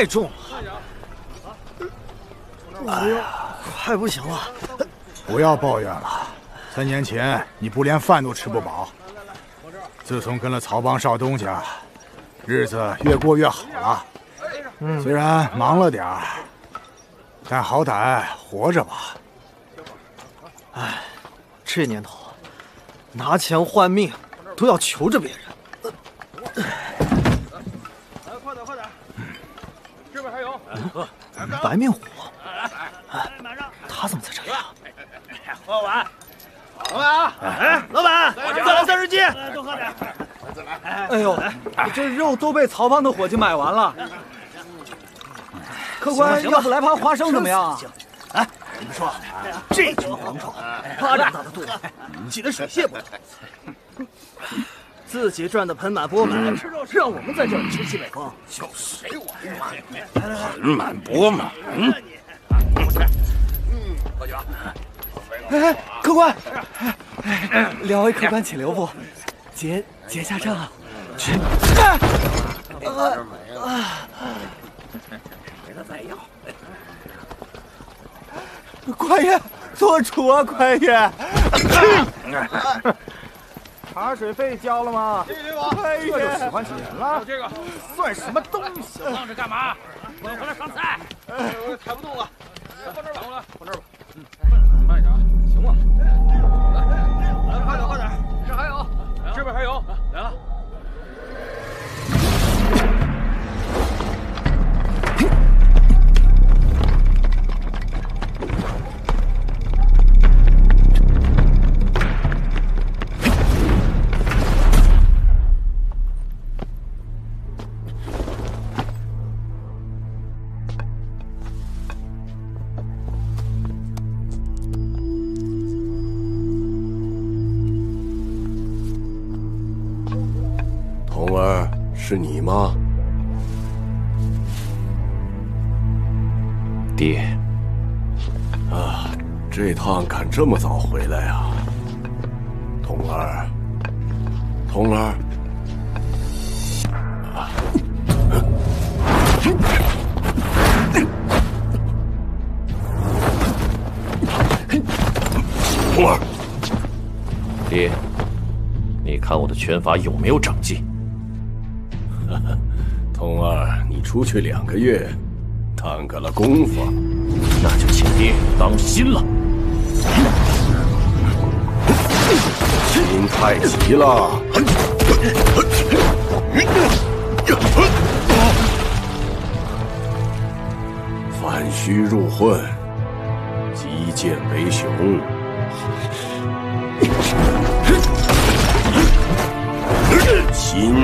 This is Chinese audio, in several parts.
太重了，哎呀，快不行了！不要抱怨了，三年前你不连饭都吃不饱，自从跟了曹帮少东家，日子越过越好了。虽然忙了点儿，但好歹活着吧。哎，这年头，拿钱换命都要求着别人。来，快点，快点！这白面虎，哎，他怎么在这里啊？喝完。老板，哎，老板，再来三十斤，多喝点。哎呦，这肉都被曹帮的伙计买完了。客官，要不来盘花生怎么样？哎，你们说，这群蝗虫，巴掌大的肚子，挤得水泄不通，自己赚的盆满钵满，让我们在这里吃西北风，叫谁玩意儿？盆满钵满。嗯。嗯，喝酒。哎，客官，两位客官请留步，结结下账。去。啊！给他再要。官爷，做主啊，官爷！茶水费交了吗？官爷，这就喜欢钱了？这个算什么东西？愣着干嘛？快回来上菜！哎，我抬不动了，放这儿吧，放这儿吧。嗯，慢一点啊，行吗？来，来，快点，快点！这还有，这边还有，是你吗？爹。啊，这趟敢这么早回来啊？童儿，童儿。啊！童儿，爹，你看我的拳法有没有长进？出去两个月，耽搁了功夫，那就请爹当心了。心太急了。反虚入混，击剑为雄。心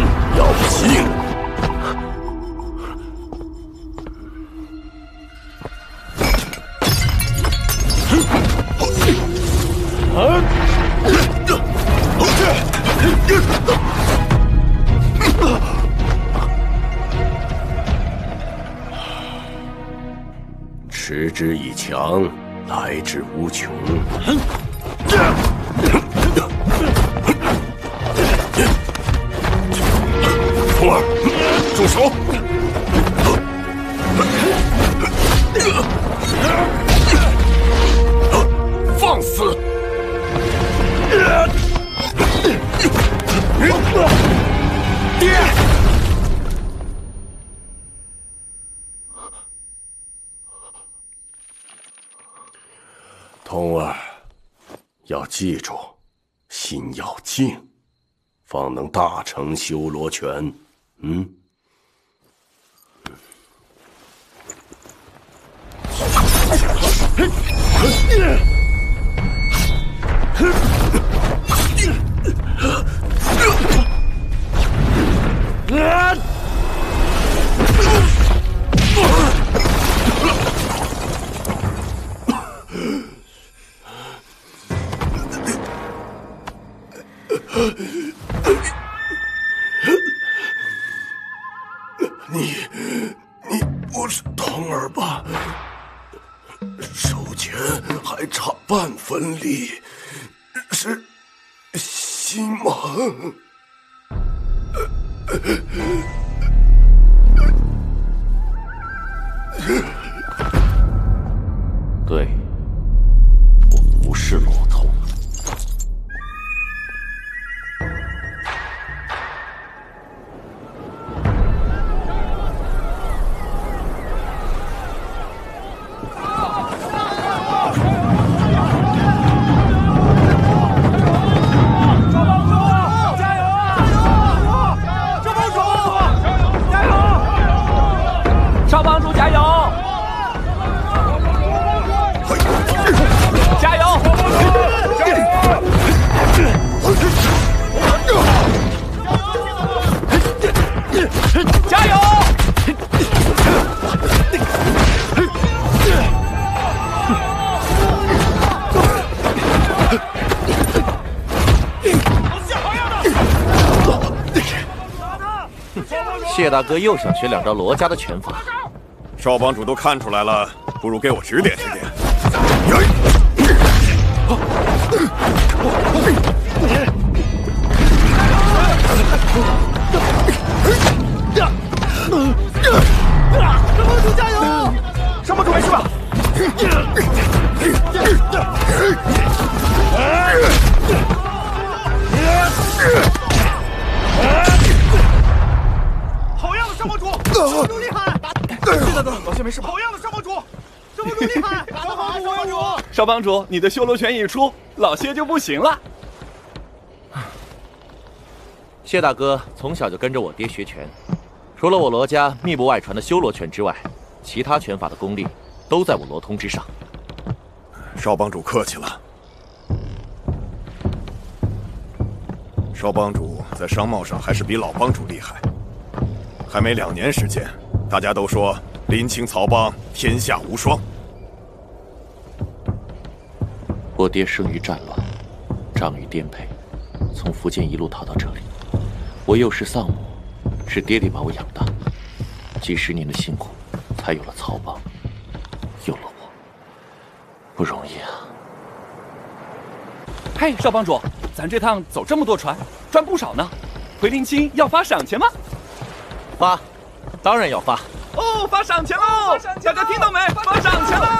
记住，心要静，方能大成修罗拳。嗯。大哥又想学两招罗家的拳法，少帮主都看出来了，不如给我指点。帮主！少帮主，你的修罗拳一出，老谢就不行了。谢大哥从小就跟着我爹学拳，除了我罗家密不外传的修罗拳之外，其他拳法的功力都在我罗通之上。少帮主客气了。少帮主在商贸上还是比老帮主厉害。还没两年时间，大家都说林青曹帮天下无双。我爹生于战乱，长于颠沛，从福建一路逃到这里。我幼时丧母，是爹爹把我养大，几十年的辛苦，才有了曹帮，有了我，不容易啊！嘿，少帮主，咱这趟走这么多船，赚不少呢。回林清要发赏钱吗？发，当然要发。哦，发赏钱喽！大家听到没？发赏钱喽！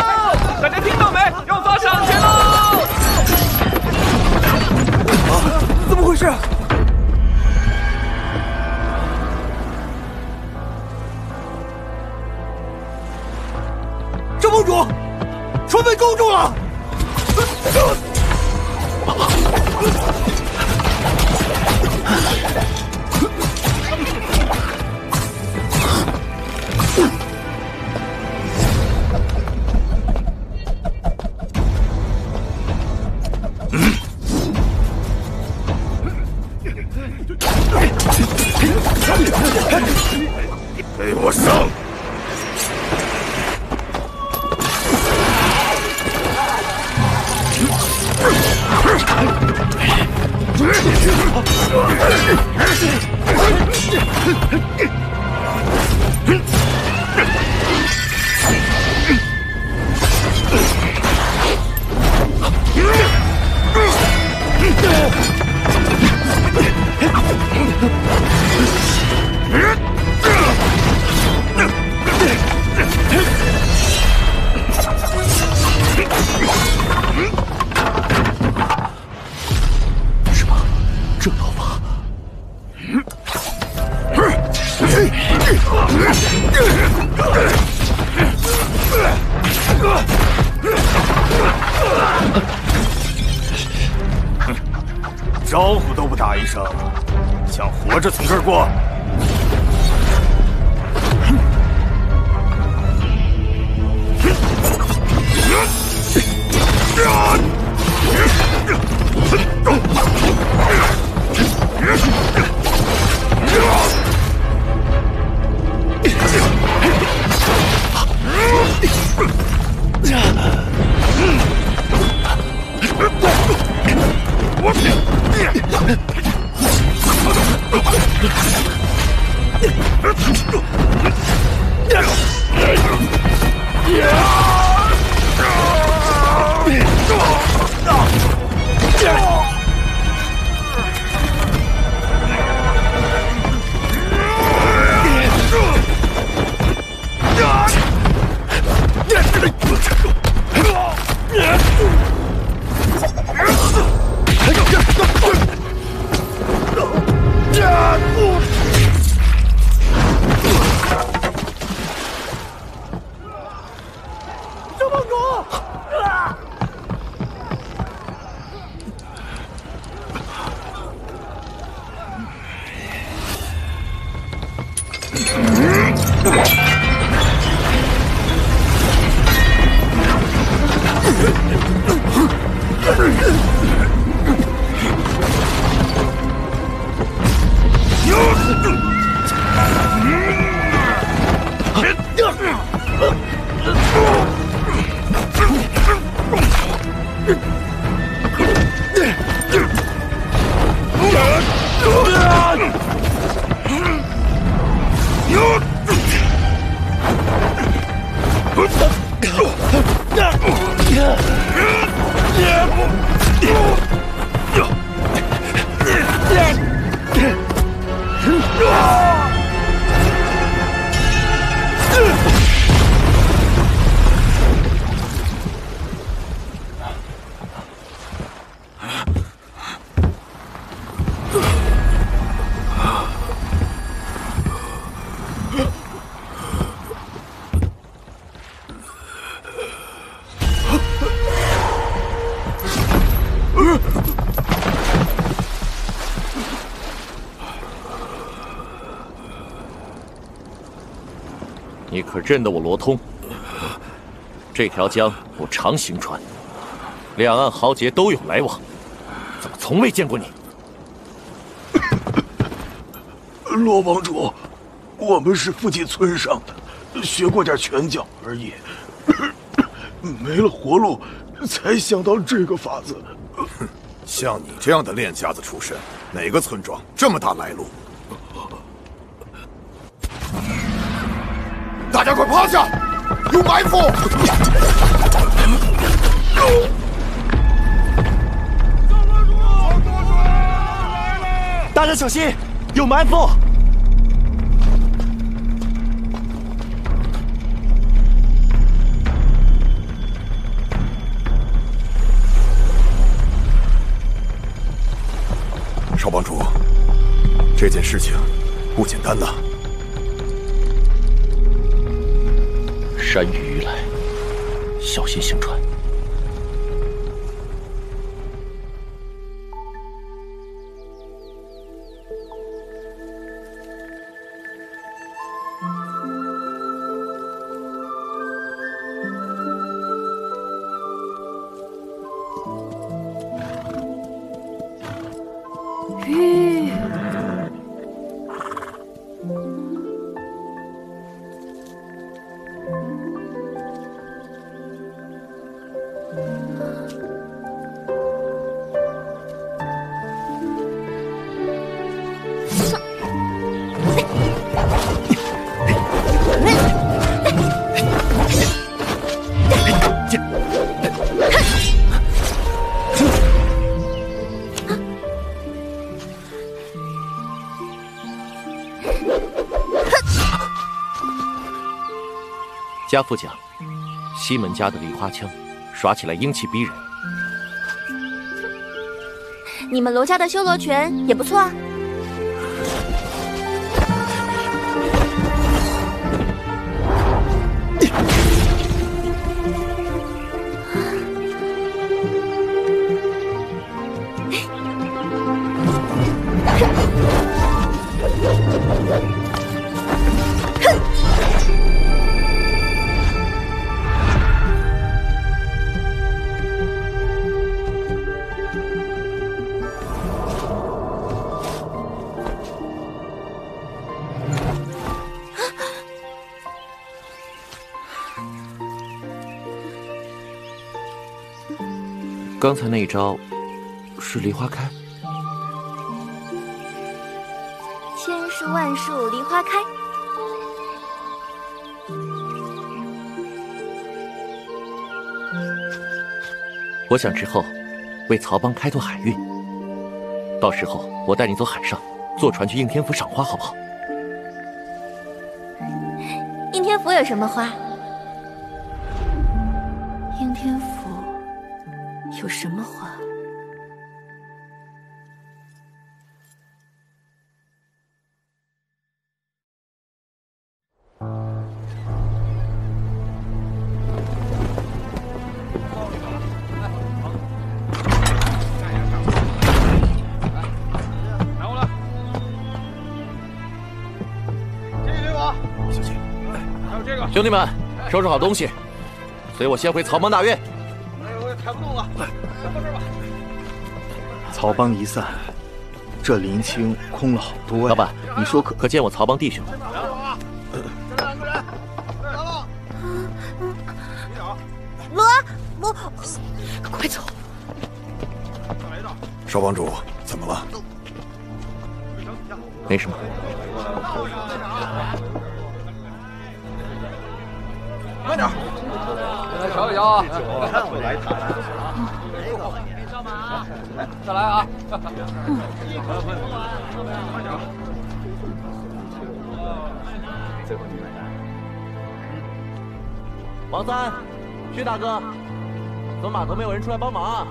认得我罗通？这条江我常行船，两岸豪杰都有来往，怎么从未见过你？罗帮主，我们是附近村上的，学过点拳脚而已，没了活路，才想到这个法子。像你这样的练家子出身，哪个村庄这么大来路？埋伏！大家小心，有埋伏！少帮主，这件事情不简单呐。山雨欲来，小心行船。家父讲，西门家的梨花枪，耍起来英气逼人。你们罗家的修罗拳也不错啊。刚才那一招是梨花开。千树万树梨花开。我想之后为曹帮开拓海运，到时候我带你走海上，坐船去应天府赏花，好不好？应天府有什么花？有什么花？兄弟们，收拾好东西，随我先回曹帮大院。曹帮一散，这林清空了好多呀。老板，你说可可见我曹帮弟兄？罗，我快走！少帮主，怎么了？没什么。慢点，来瞧一瞧啊！看我来谈。再来啊！王三，薛大哥，怎么码头没有人出来帮忙啊？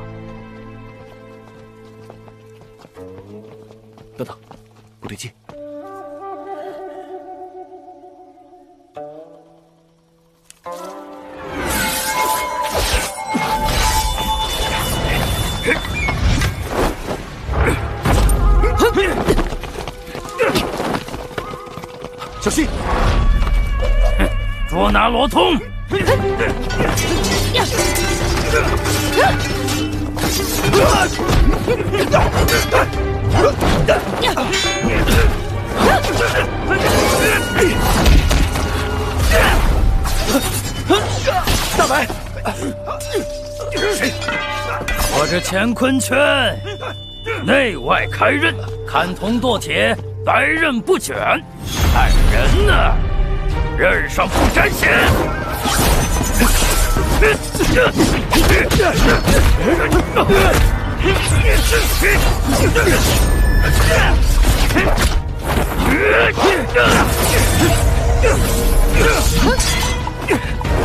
大白，我这乾坤圈，内外开刃，砍铜剁铁，白刃不卷。看人呢，刃上不沾血。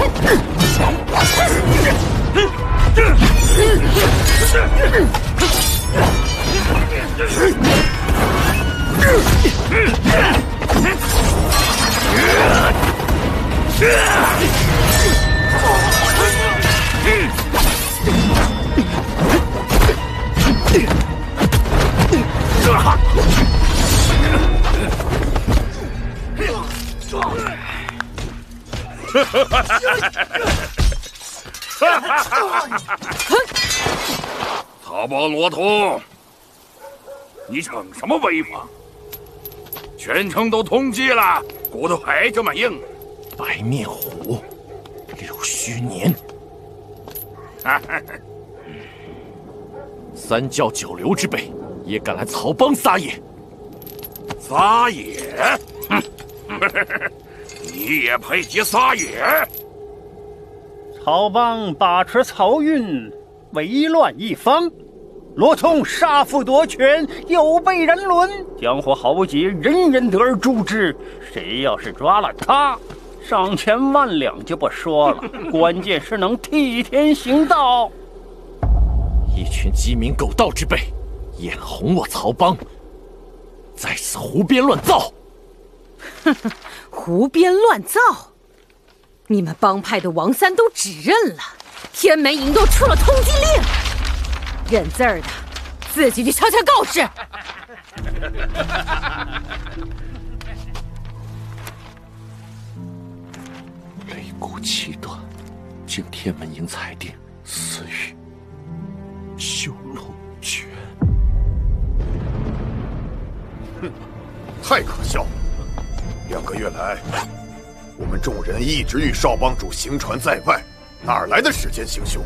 撞！曹帮罗通，你逞什么威风？全城都通缉了，骨头还这么硬。白面虎，柳虚年，三教九流之辈也敢来曹帮撒野？撒野？哼！你也配及撒野？曹邦把持漕运，为乱一方。罗通杀父夺权，有悖人伦，江湖豪杰人人得而诛之。谁要是抓了他，上千万两就不说了，关键是能替天行道。一群鸡鸣狗盗之辈，眼红我曹邦，在此胡编乱造。哼哼，胡编乱造！你们帮派的王三都指认了，天门营都出了通缉令，认字儿的自己去敲敲告示。擂鼓七段，经天门营裁定，死于修楼拳。哼，太可笑了！两个月来，我们众人一直与少帮主行船在外，哪来的时间行凶？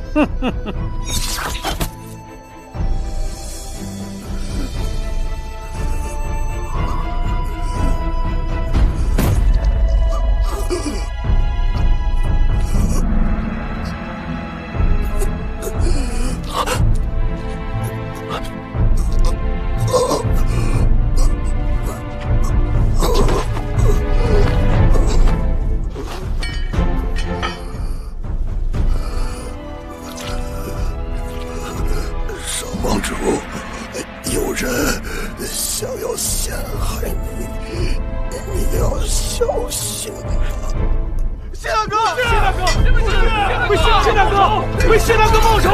陷害你，你要小心啊！谢大哥，谢大哥，为谢谢大哥，为谢大哥报仇！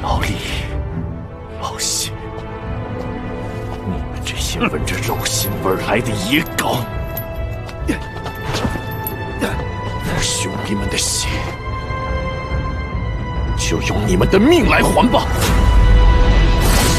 老李，老谢，你们这些闻着肉腥味来的野狗，兄弟们的血，就用你们的命来还吧！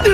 少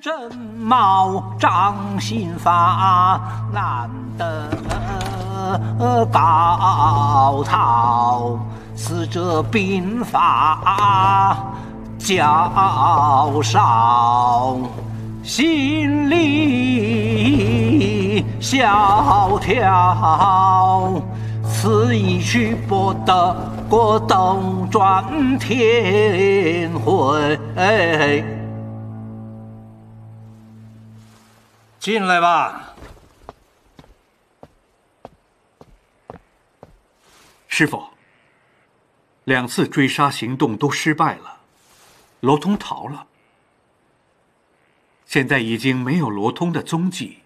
真貌掌心发，难得高陶，死者兵法较少，心里萧条。此一曲不得过斗转天回。进来吧，师傅。两次追杀行动都失败了，罗通逃了，现在已经没有罗通的踪迹。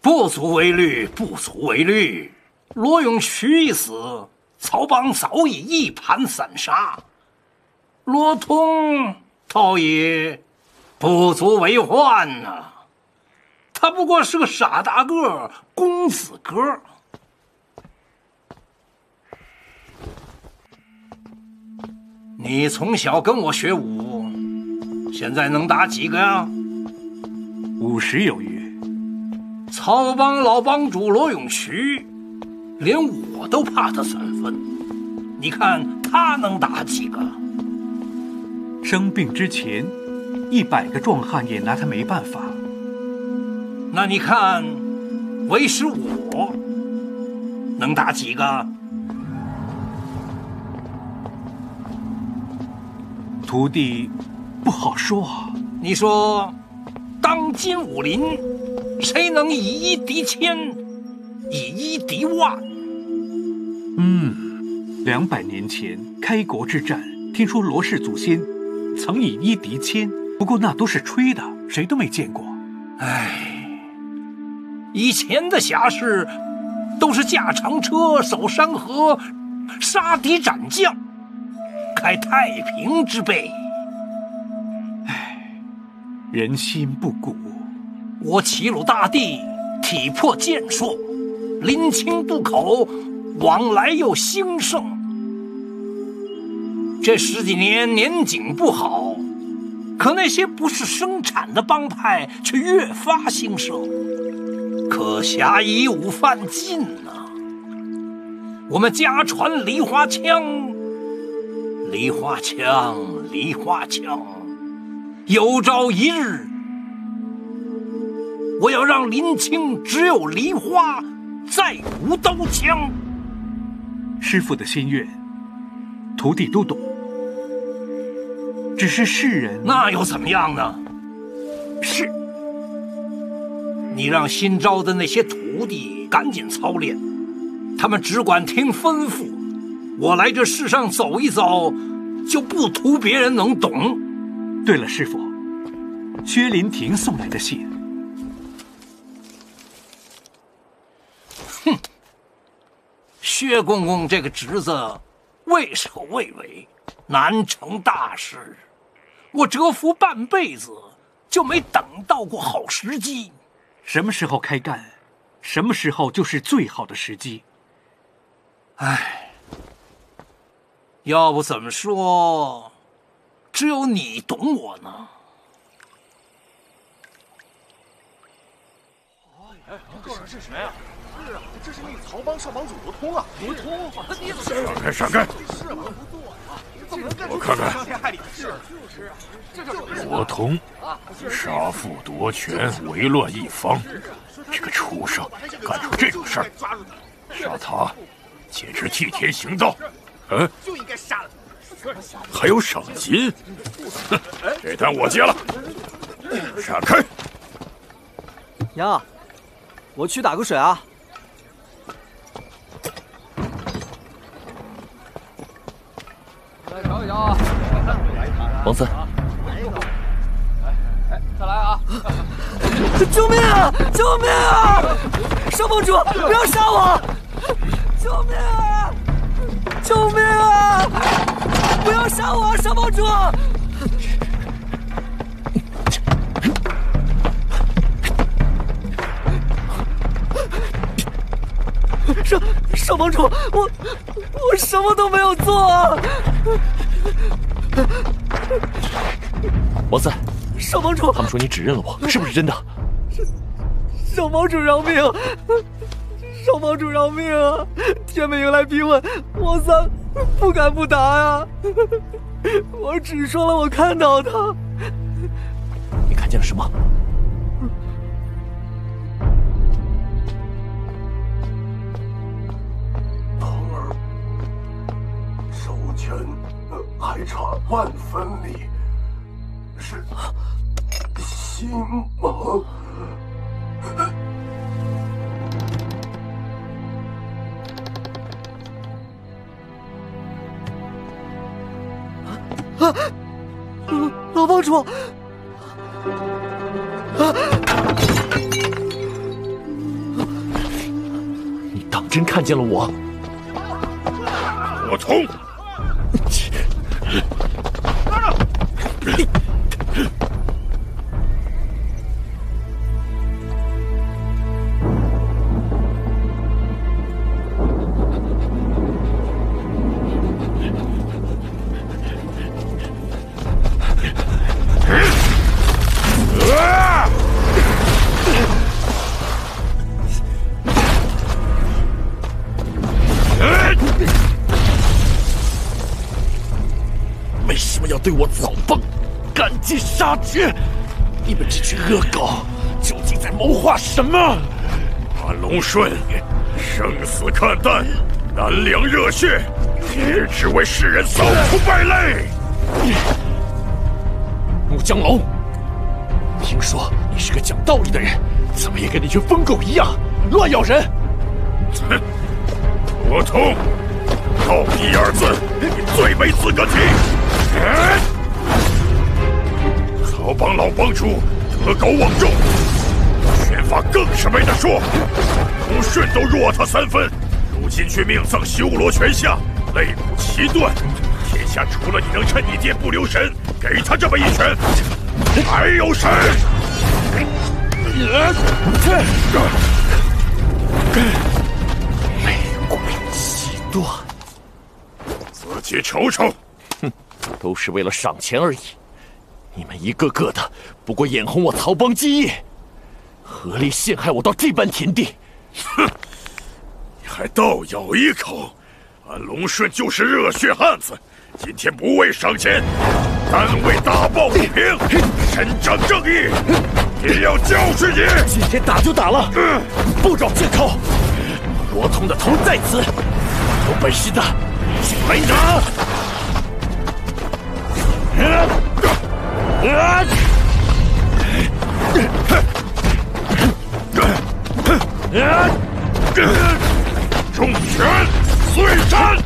不足为虑，不足为虑。罗永渠一死，曹帮早已一盘散沙。罗通倒也不足为患呐，他不过是个傻大个公子哥。你从小跟我学武，现在能打几个呀？五十有余。曹帮老帮主罗永渠，连我都怕他三分。你看他能打几个？生病之前，一百个壮汉也拿他没办法。那你看，为师我能打几个？徒弟不好说。你说，当今武林？谁能以一敌千，以一敌万？嗯，两百年前开国之战，听说罗氏祖先曾以一敌千，不过那都是吹的，谁都没见过。唉，以前的侠士都是驾长车、守山河、杀敌斩将、开太平之辈。唉，人心不古。我齐鲁大地体魄健硕，临清渡口往来又兴盛。这十几年年景不好，可那些不是生产的帮派却越发兴盛，可侠以武犯禁呐。我们家传梨花枪，梨花枪，梨花枪，有朝一日。我要让林清只有梨花，再无刀枪。师傅的心愿，徒弟都懂。只是世人那又怎么样呢？是，你让新招的那些徒弟赶紧操练，他们只管听吩咐。我来这世上走一遭，就不图别人能懂。对了，师傅，薛林亭送来的信。哼薛公公这个侄子畏首畏尾，难成大事。我蛰伏半辈子，就没等到过好时机。什么时候开干，什么时候就是最好的时机。唉，要不怎么说，只有你懂我呢？哎，这是谁呀？是啊，这是那曹帮少帮主罗通啊！罗通，你怎么闪开，闪开！我看看。伤天害理的事，这就是罗通，杀父夺权，为乱一方，这个畜生干出这种事儿，杀他简直替天行道。嗯，就应该杀了。还有赏金，哼，这单我接了。闪开！娘，我去打个水啊。瞧一瞧啊！王三，哎，再来啊！救命啊！救命啊！少帮主，不要杀我！救命啊！救命啊！不要杀我，少帮主！少少帮主，我我什么都没有做啊！王三，少帮主，他们说你指认了我，是不是真的？少帮主饶命！少帮主饶命啊！天美迎来逼问，王三不敢不答呀。我只说了我看到他。你看见了什么？万分里，是心魔。啊，老帮主！啊！你当真看见了我？我通！为什么要为什么要对我草帮赶尽杀绝？你们这群恶狗，究竟在谋划什么？安龙顺，生死看淡，难凉热血，也只为世人扫除败类。怒江龙，听说你是个讲道理的人，怎么也跟那群疯狗一样乱咬人？哼，我痛，道义二字，你最没资格提。曹帮老帮主德高望重，拳法更是没得说。龙顺都弱他三分，如今却命丧修罗泉下，肋骨齐断。天下除了你能趁你爹不留神给他这么一拳，还有谁？肋骨齐断，自己瞅瞅。哼，都是为了赏钱而已。你们一个个的不过眼红我曹帮基业，合力陷害我到这般田地。哼，你还倒咬一口！俺龙顺就是热血汉子，今天不为赏钱，单为打抱不平，伸张正义，也要教训你！今天打就打了，不找借口。罗通的头在此，有本事的请来拿！重拳碎山！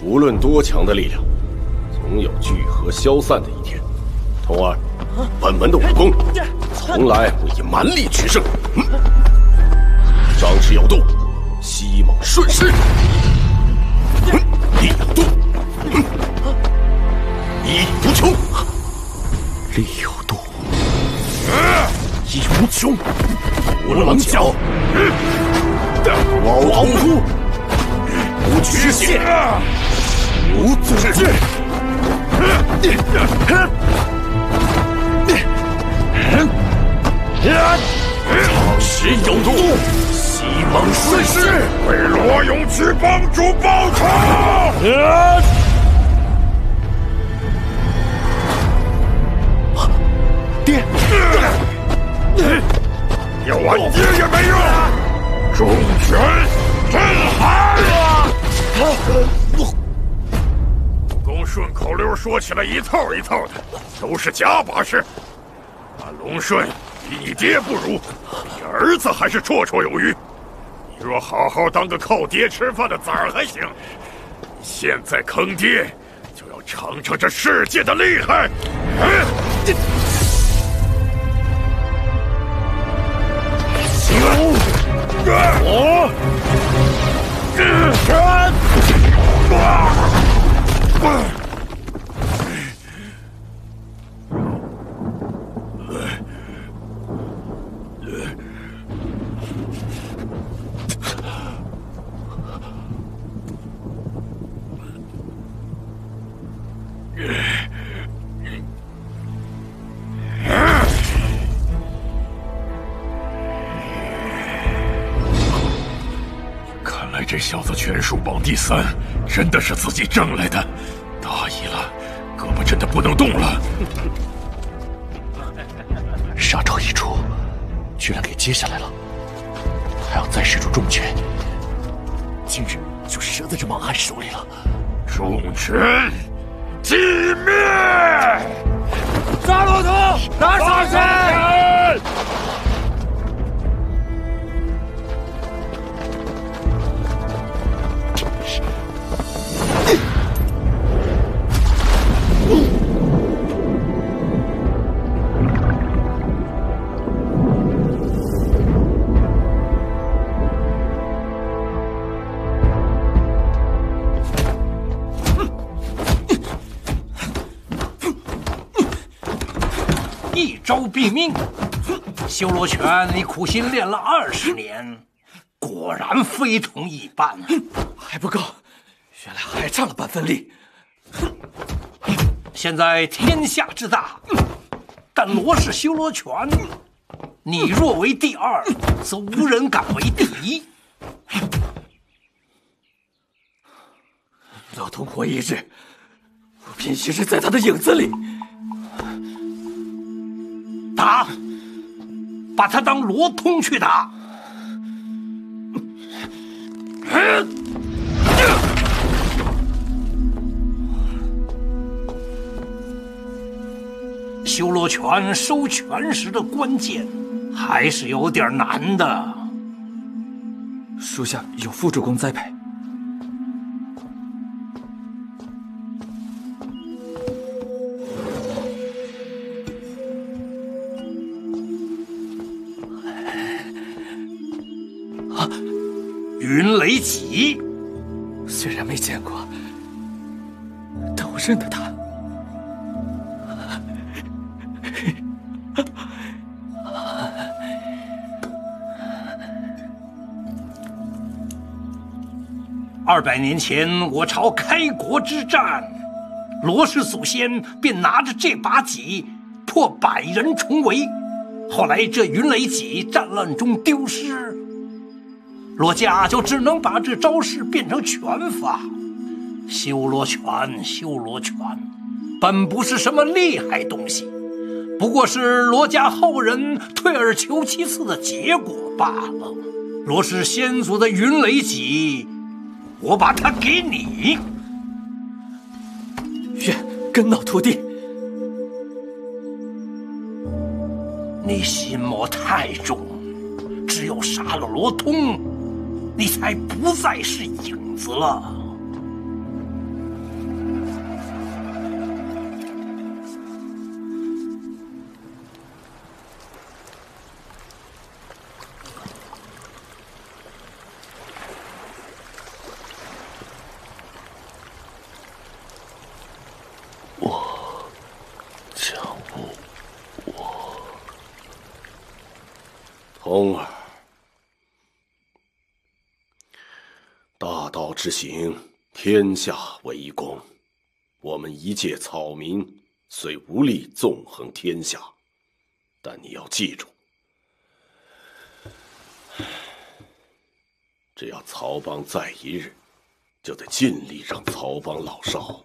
无论多强的力量，总有聚合消散的一天。童儿，本门的武功从来不以蛮力取胜。张弛有度，顺势，力有度，一无穷，力有度，一无穷，无棱角，老凹凸，无缺陷，无阻滞。张弛有度，西猛顺势，为罗永渠帮主报仇！爹，要我爹也没用，重拳震撼！武功顺口溜说起来一套一套的，都是假把式。俺龙顺比你爹不如，你儿子还是绰绰有余。若好好当个靠爹吃饭的崽儿还行，现在坑爹，就要尝尝这世界的厉害！这九我，这小子拳术榜第三，真的是自己挣来的，大意了，胳膊真的不能动了。杀招一出，居然给接下来了，还要再使出重拳，今日就折在这莽汉手里了。重拳击灭！抓骆驼，拿上山！毙命。修罗拳，你苦心练了二十年，果然非同一般。还不够，原来还差了半分力。现在天下之大，但罗氏修罗拳，你若为第二，则无人敢为第一。老同活一日，我便息事在他的影子里。打，把他当罗通去打。修罗拳收拳时的关键，还是有点难的。属下有副主公栽培。云雷戟，虽然没见过，但我认得他。二百年前，我朝开国之战，罗氏祖先便拿着这把戟破百人重围。后来这云雷戟战乱中丢失，罗家就只能把这招式变成拳法。修罗拳，修罗拳，本不是什么厉害东西，不过是罗家后人退而求其次的结果罢了。罗氏先祖的云雷戟。我把它给你，愿跟老徒弟。你心魔太重，只有杀了罗通，你才不再是影子了。之行，天下为公。我们一介草民，虽无力纵横天下，但你要记住，只要曹邦在一日，就得尽力让曹邦老少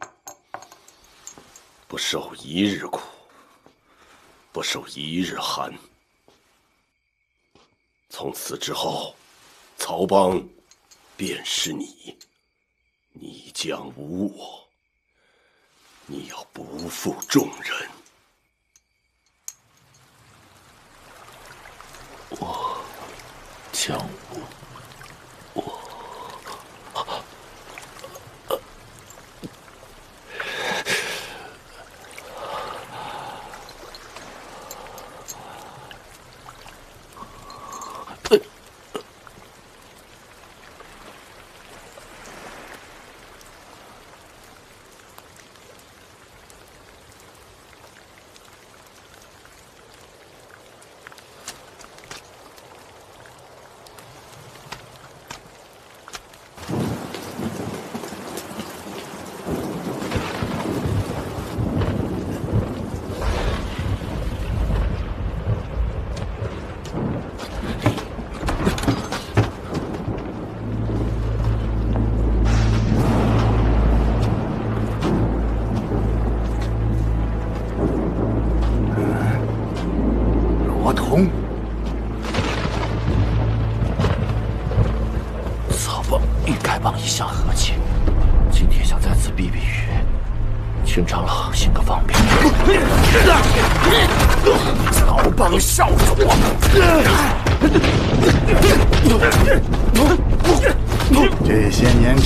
不受一日苦，不受一日寒。从此之后，曹邦便是你，你将无我。你要不负众人。我将无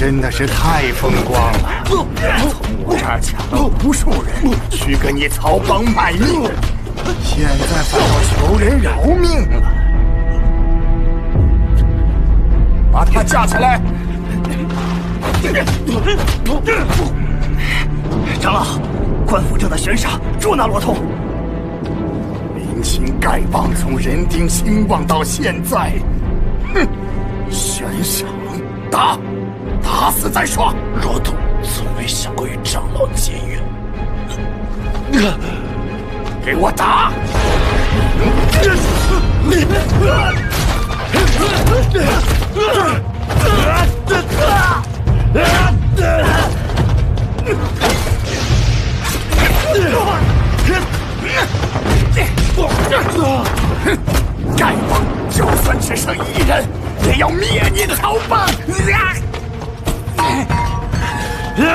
真的是太风光了，从我这儿抢了无数人去跟你曹帮卖命，现在反要求人饶命了，把他架起来！长老，官府正在悬赏捉拿罗通。林清丐帮从人丁兴旺到现在，哼，悬赏打，打死再说。罗通从未想过与长老结怨，给我打！丐帮就算只剩一人，也要灭你曹帮！昨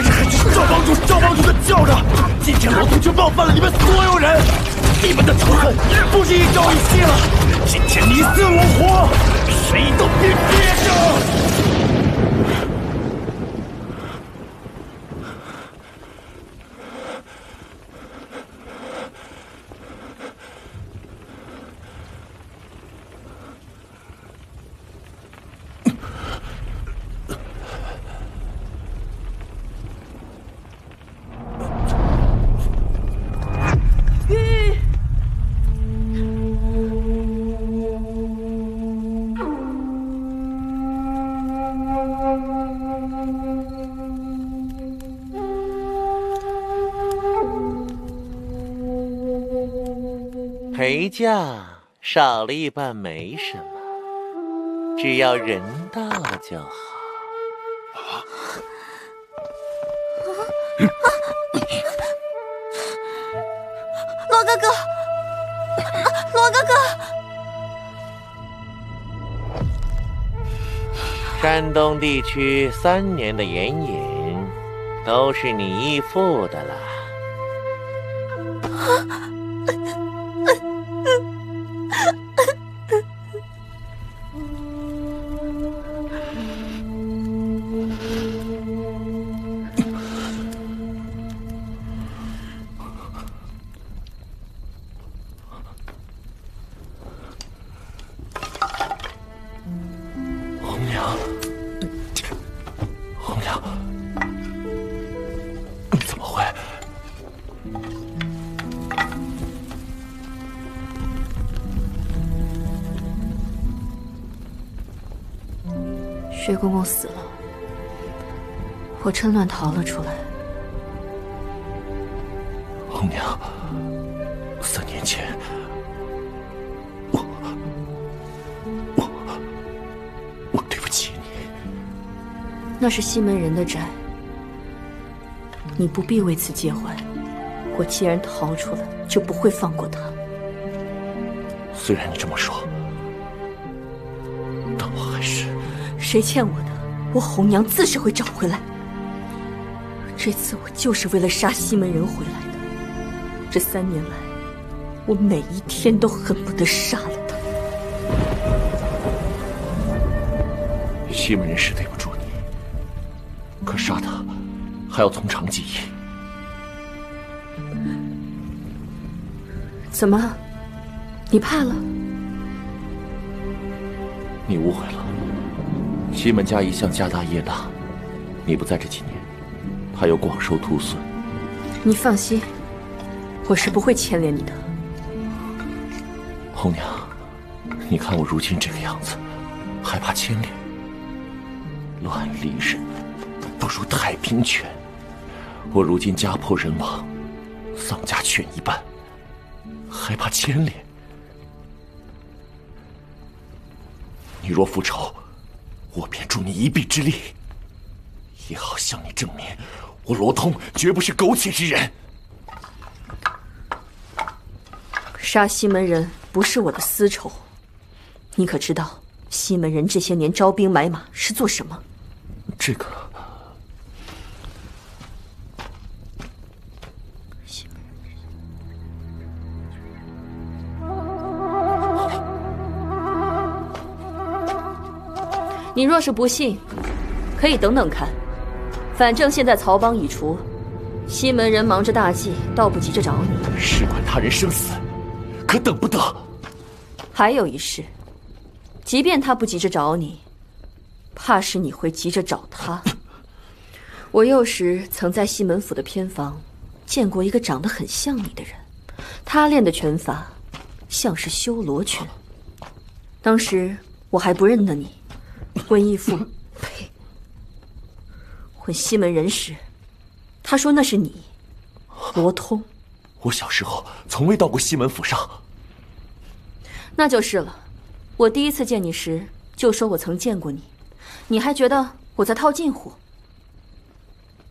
日还只是赵帮主、赵帮主的叫着，今天罗通却冒犯了你们所有人，你们的仇恨也不是一朝一夕了。今天你死我活，谁都别憋着！陪嫁少了一半没什么，只要人到了就好。罗哥哥，罗哥哥，山东地区三年的盐引，都是你义父的了。趁乱逃了出来。红娘，三年前，我我我对不起你。那是西门人的债，你不必为此介怀。我既然逃出来，就不会放过他。虽然你这么说，但我还是……谁欠我的，我红娘自是会找回来。这次我就是为了杀西门人回来的。这三年来，我每一天都恨不得杀了他。西门人是对不住你，可杀他还要从长计议。怎么？你怕了？你误会了。西门家一向家大业大，你不在这几年，他又广收徒孙。你放心，我是不会牵连你的。红娘，你看我如今这个样子，还怕牵连？乱离人，不如太平犬。我如今家破人亡，丧家犬一般，还怕牵连？你若复仇，我便助你一臂之力，也好向你证明，我罗通绝不是苟且之人。杀西门人不是我的私仇，你可知道西门人这些年招兵买马是做什么？这个，你若是不信，可以等等看。反正现在曹邦已除，西门人忙着大计，倒不急着找你。事关他人生死，可等不得。还有一事，即便他不急着找你，怕是你会急着找他。我幼时曾在西门府的偏房见过一个长得很像你的人，他练的拳法像是修罗拳。当时我还不认得你，温义父，呸！问西门人时，他说那是你，罗通。我小时候从未到过西门府上。那就是了。我第一次见你时就说我曾见过你，你还觉得我在套近乎。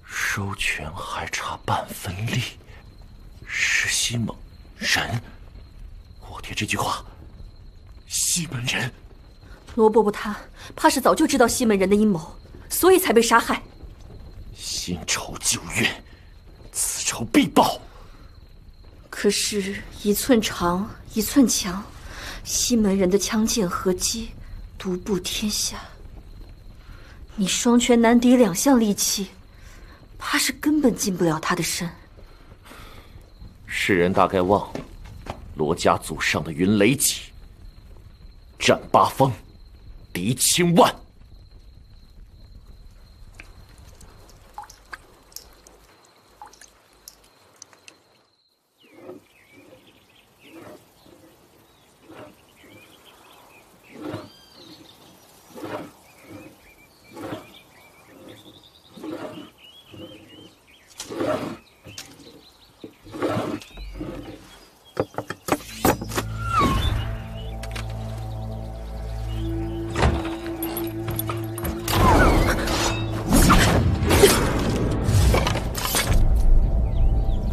收拳还差半分力，是西门人。我爹这句话，西门人。罗伯伯他怕是早就知道西门人的阴谋，所以才被杀害。新仇旧怨，此仇必报。可是，一寸长，一寸强。西门人的枪剑合击，独步天下。你双拳难敌两项利器，怕是根本近不了他的身。世人大概忘罗家祖上的云雷戟，战八方，敌千万。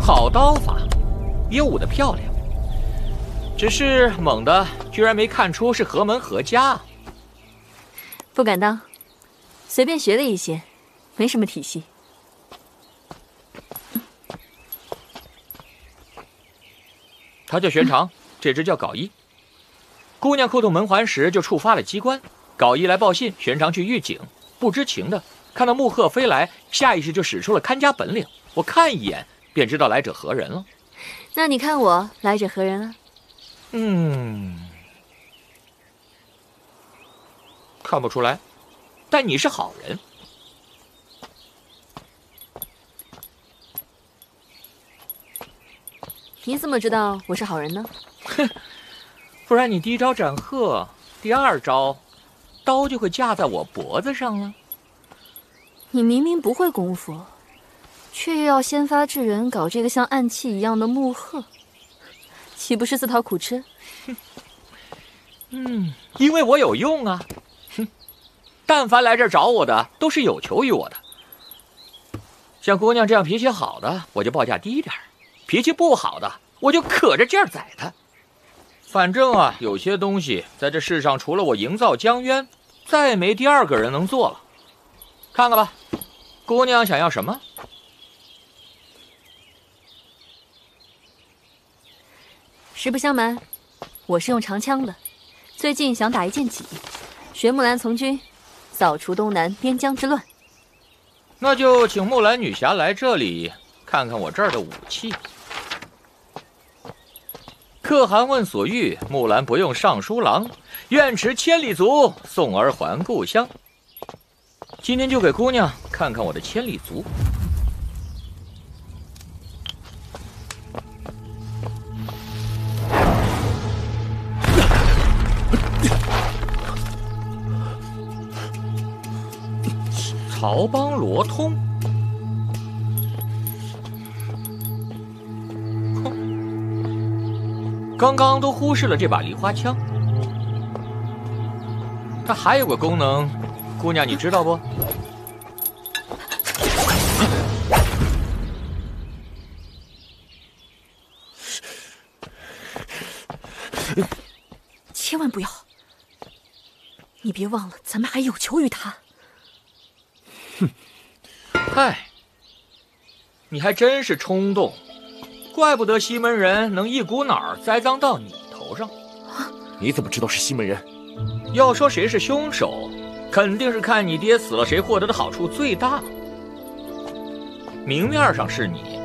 好刀法，也舞得漂亮。只是猛的居然没看出是何门何家。不敢当，随便学了一些，没什么体系。他叫玄长，这只叫镐一。姑娘扣动门环时就触发了机关，镐一来报信，玄长去预警。不知情的看到木鹤飞来，下意识就使出了看家本领。我看一眼便知道来者何人了。那你看我来者何人啊？嗯，看不出来，但你是好人。你怎么知道我是好人呢？哼，不然你第一招斩鹤，第二招刀就会架在我脖子上了。你明明不会功夫，却又要先发制人，搞这个像暗器一样的木鹤，岂不是自讨苦吃？哼 嗯，因为我有用啊。哼，但凡来这儿找我的，都是有求于我的。像姑娘这样脾气好的，我就报价低点。脾气不好的，我就可着劲儿宰他。反正啊，有些东西在这世上，除了我营造江渊，再没第二个人能做了。看看吧，姑娘想要什么？实不相瞒，我是用长枪的，最近想打一件戟，学木兰从军，扫除东南边疆之乱。那就请木兰女侠来这里看看我这儿的武器。可汗问所欲，木兰不用尚书郎，愿驰千里足，送儿还故乡。今天就给姑娘看看我的千里足。曹邦罗通。刚刚都忽视了这把梨花枪，它还有个功能，姑娘你知道不？千万不要！你别忘了，咱们还有求于他。嗨，你还真是冲动，怪不得西门人能一股脑儿栽赃到你头上。你怎么知道是西门人？要说谁是凶手，肯定是看你爹死了，谁获得的好处最大。明面上是你，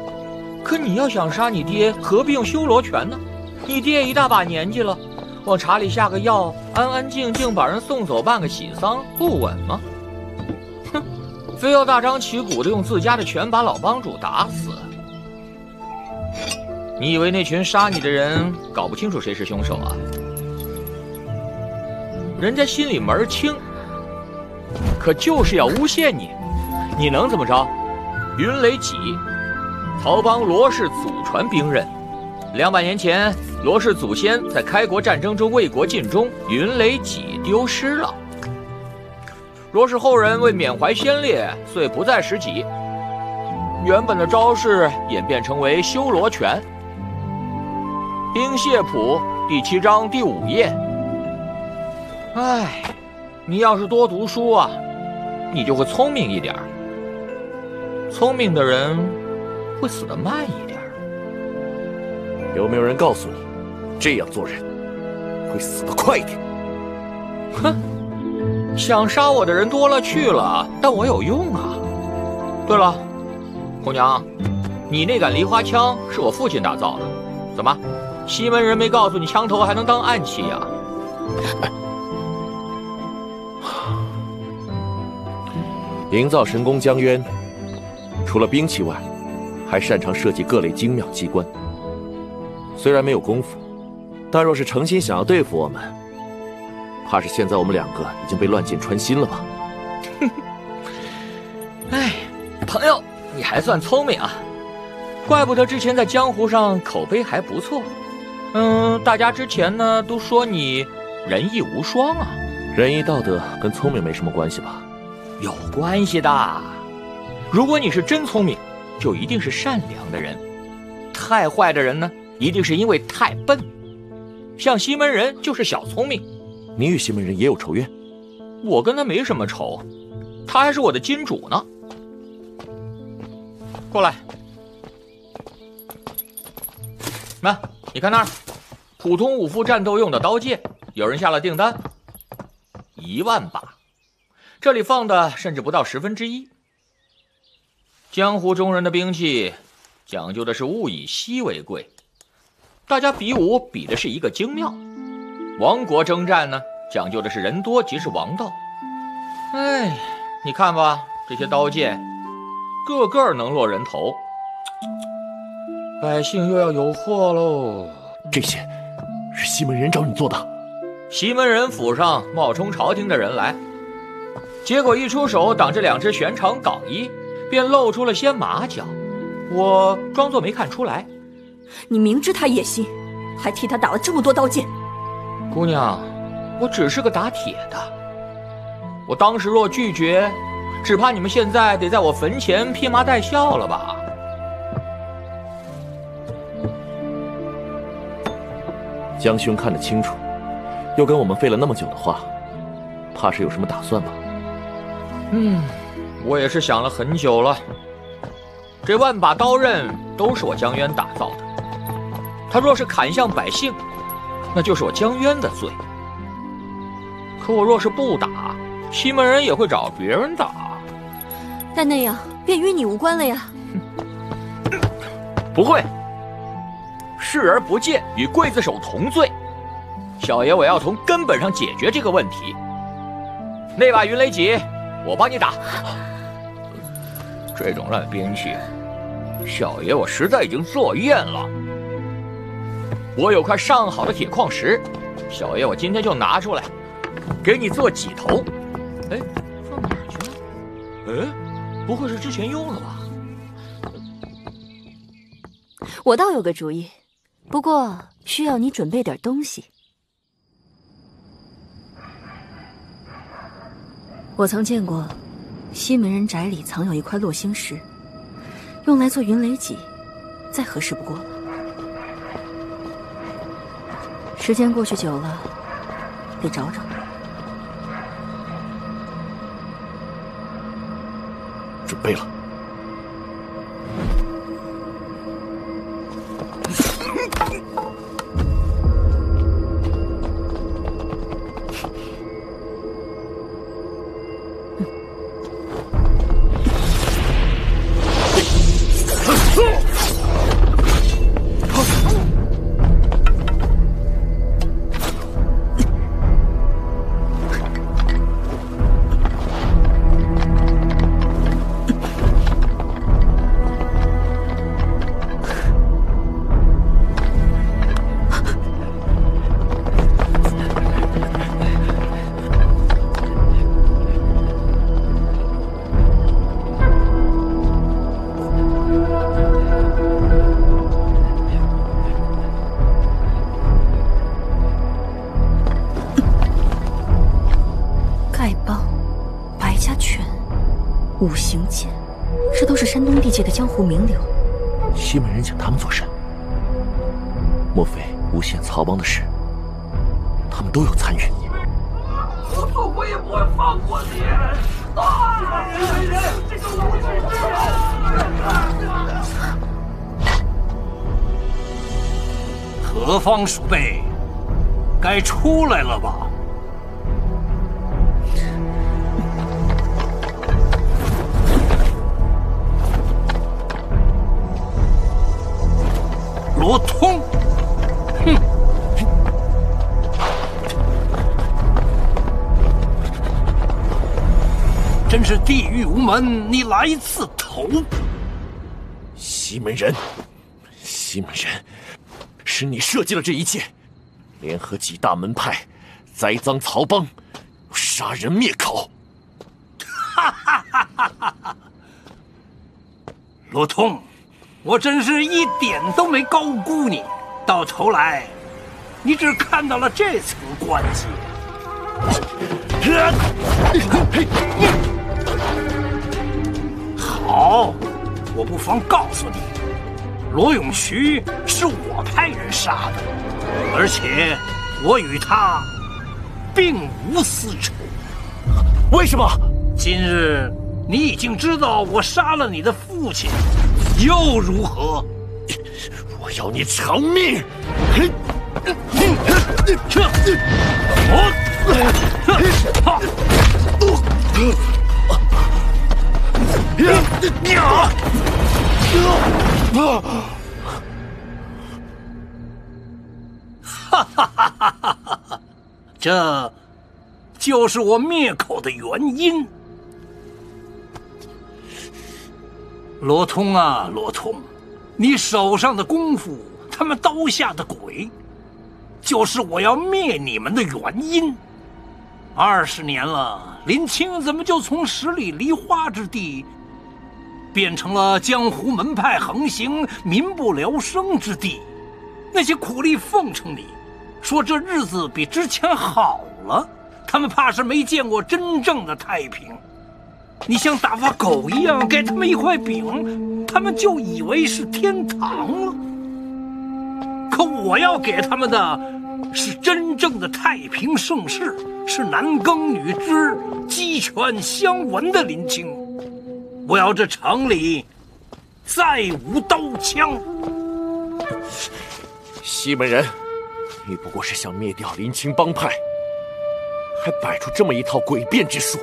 可你要想杀你爹，何必用修罗拳呢？你爹一大把年纪了，往茶里下个药，安安静静把人送走，办个喜丧，不稳吗？非要大张旗鼓的用自家的拳把老帮主打死。你以为那群杀你的人搞不清楚谁是凶手啊？人家心里门儿清，可就是要诬陷你，你能怎么着？云雷戟，曹帮罗氏祖传兵刃。两百年前，罗氏祖先在开国战争中为国尽忠，云雷戟丢失了。罗氏后人为缅怀先烈，遂不再使戟。原本的招式演变成为修罗拳。《兵械谱》第七章第五页。唉，你要是多读书啊，你就会聪明一点儿。聪明的人会死得慢一点。有没有人告诉你，这样做人会死得快一点？哼，想杀我的人多了去了，但我有用啊。对了，红娘，你那杆梨花枪是我父亲打造的，怎么，西门人没告诉你枪头还能当暗器呀？营造神功江渊，除了兵器外，还擅长设计各类精妙机关。虽然没有功夫，但若是诚心想要对付我们，怕是现在我们两个已经被乱箭穿心了吧？哎，朋友，你还算聪明啊，怪不得之前在江湖上口碑还不错。嗯，大家之前呢都说你仁义无双啊。仁义道德跟聪明没什么关系吧？有关系的。如果你是真聪明，就一定是善良的人；太坏的人呢，一定是因为太笨。像西门人就是小聪明。你与西门人也有仇怨？我跟他没什么仇，他还是我的金主呢。过来，那你看那儿，普通武夫战斗用的刀剑，有人下了订单，一万把。这里放的甚至不到十分之一。江湖中人的兵器讲究的是物以稀为贵，大家比武比的是一个精妙。王国征战呢，讲究的是人多即是王道。哎，你看吧，这些刀剑，个个能落人头。百姓又要有祸喽。这些是西门人找你做的？西门人府上冒充朝廷的人来。结果一出手挡着两只玄长岗衣，便露出了些马脚。我装作没看出来。你明知他野心，还替他打了这么多刀剑。姑娘，我只是个打铁的。我当时若拒绝，只怕你们现在得在我坟前披麻戴孝了吧？江兄看得清楚，又跟我们费了那么久的话，怕是有什么打算吧？嗯，我也是想了很久了。这万把刀刃都是我江渊打造的，他若是砍向百姓，那就是我江渊的罪。可我若是不打，西门人也会找别人打。但那样便与你无关了呀。不会，视而不见与刽子手同罪。小爷我要从根本上解决这个问题。那把云雷戟。我帮你打，这种烂兵器，小爷我实在已经做厌了。我有块上好的铁矿石，小爷我今天就拿出来，给你做戟头。哎，放哪去了？哎，不会是之前用了吧？我倒有个主意，不过需要你准备点东西。我曾见过，西门人宅里藏有一块落星石，用来做云雷戟，再合适不过了。时间过去久了得找找。准备了。方鼠辈，该出来了吧？罗通，哼！真是地狱无门，你来自头！西门人，西门人，是你设计了这一切，联合几大门派，栽赃曹帮，杀人灭口。哈哈哈哈哈哈！罗通，我真是一点都没高估你，到头来，你只看到了这层关节。好，我不妨告诉你，罗永渠是我派人杀的，而且我与他并无私仇。为什么？今日你已经知道我杀了你的父亲，又如何？我要你偿命！哈哈哈哈哈哈！这就是我灭口的原因。罗通啊，罗通，你手上的功夫，他们刀下的鬼，就是我要灭你们的原因。二十年了，林清怎么就从十里梨花之地，变成了江湖门派横行、民不聊生之地？那些苦力奉承你，说这日子比之前好了，他们怕是没见过真正的太平。你像打发狗一样给他们一块饼，他们就以为是天堂了。可我要给他们的，是真正的太平盛世，是男耕女织、鸡犬相闻的林清。我要这城里再无刀枪。西门人，你不过是想灭掉林清帮派，还摆出这么一套诡辩之术。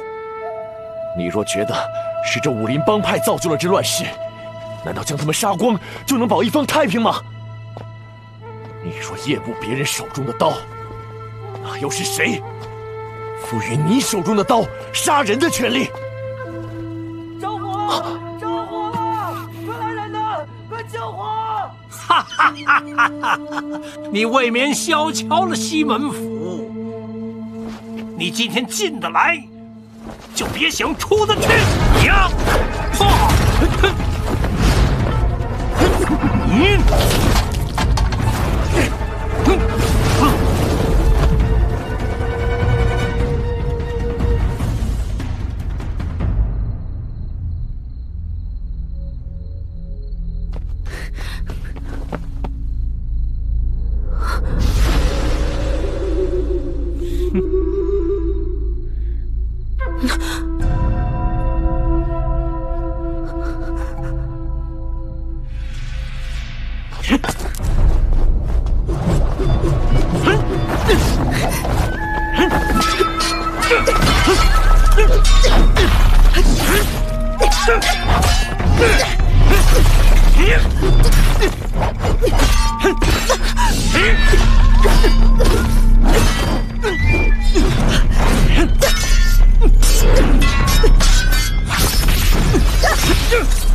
你若觉得是这武林帮派造就了这乱世，难道将他们杀光就能保一方太平吗？你若夜步别人手中的刀，那又是谁赋予你手中的刀杀人的权利？着火！了！快来人呐！快救火！哈哈哈哈哈哈！你未免小瞧了西门府。你今天进得来，就别想出得去！呀！哈！嗯。搜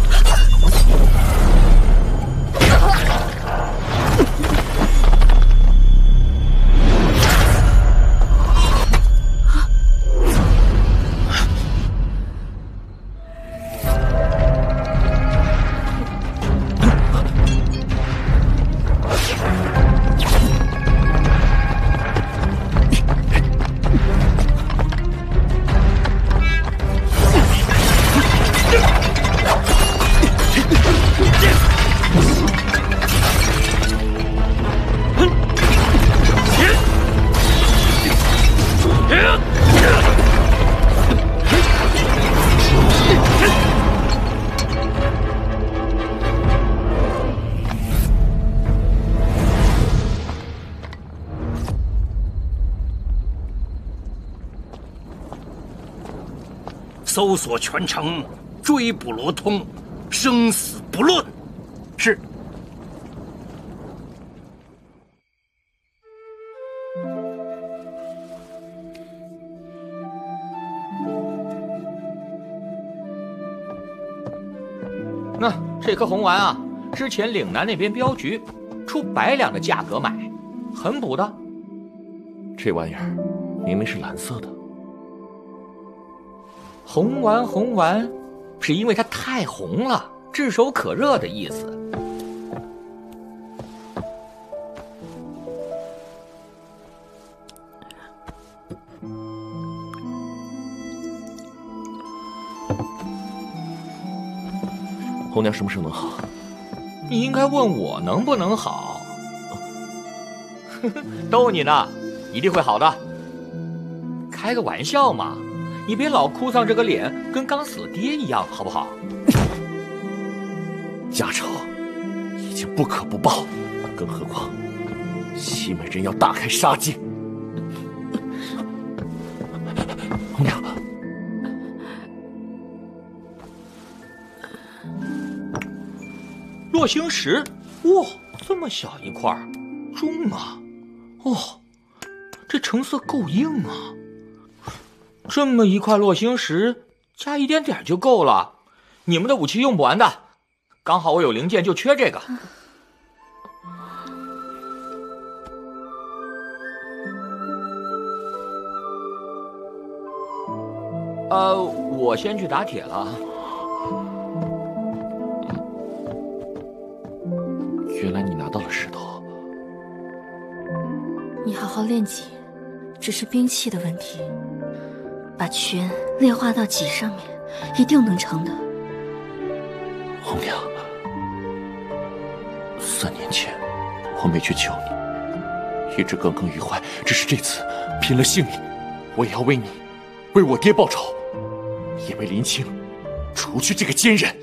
索全城，追捕罗通，生死不论。是。那这颗红丸啊，之前岭南那边镖局出百两的价格买，很补的。这玩意儿明明是蓝色的。红丸，红丸，是因为它太红了，炙手可热的意思。红娘什么时候能好？你应该问我能不能好。逗你呢，一定会好的。开个玩笑嘛。你别老哭丧着个脸，跟刚死了爹一样，好不好？家仇已经不可不报，更何况西美人要大开杀戒。红娘，落星石，哇，这么小一块，重啊！哦，这成色够硬啊！这么一块落星石，加一点点就够了。你们的武器用不完的，刚好我有零件，就缺这个。呃，我先去打铁了。原来你拿到了石头。你好好练级，只是兵器的问题。把拳炼化到己上面，一定能成的。红娘，三年前我没去救你，一直耿耿于怀。只是这次拼了性命，我也要为你，为我爹报仇，也为林青除去这个奸人。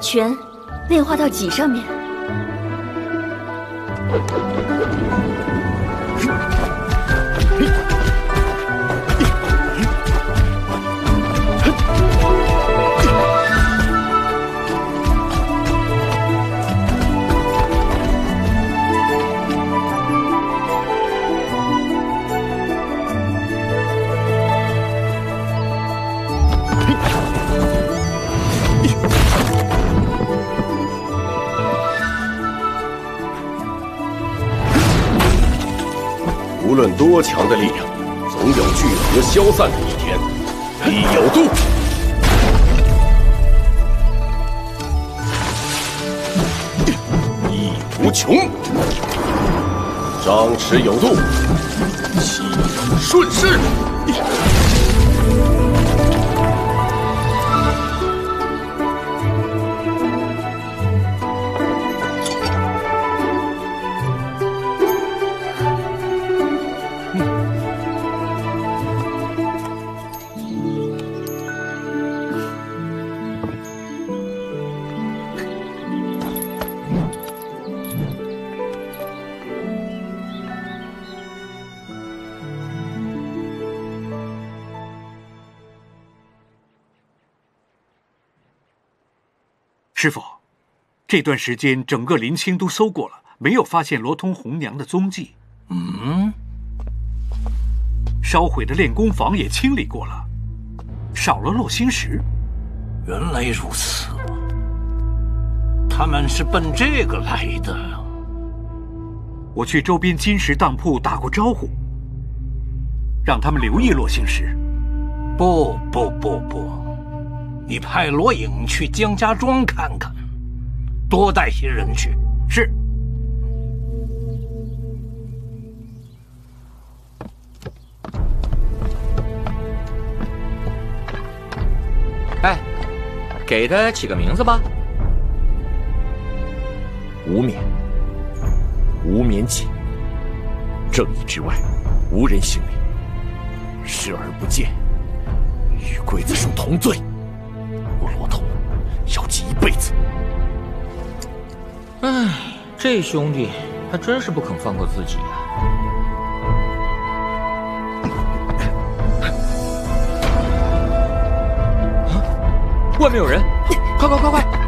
拳炼化到己上面。的力量，总有聚合消散的一天。力有度，力无穷。张弛有度，气顺势。这段时间整个林清都搜过了，没有发现罗通红娘的踪迹。嗯，烧毁的练功房也清理过了，少了落星石。原来如此，他们是奔这个来的。我去周边金石当铺打过招呼，让他们留意落星石。不不不不，你派罗颖去江家庄看看，多带些人去。是。哎，给他起个名字吧。无冕，无冕起。正义之外，无人姓名。视而不见，与刽子手同罪。我罗通要记一辈子。哎，这兄弟还真是不肯放过自己啊！外面有人，快快快快！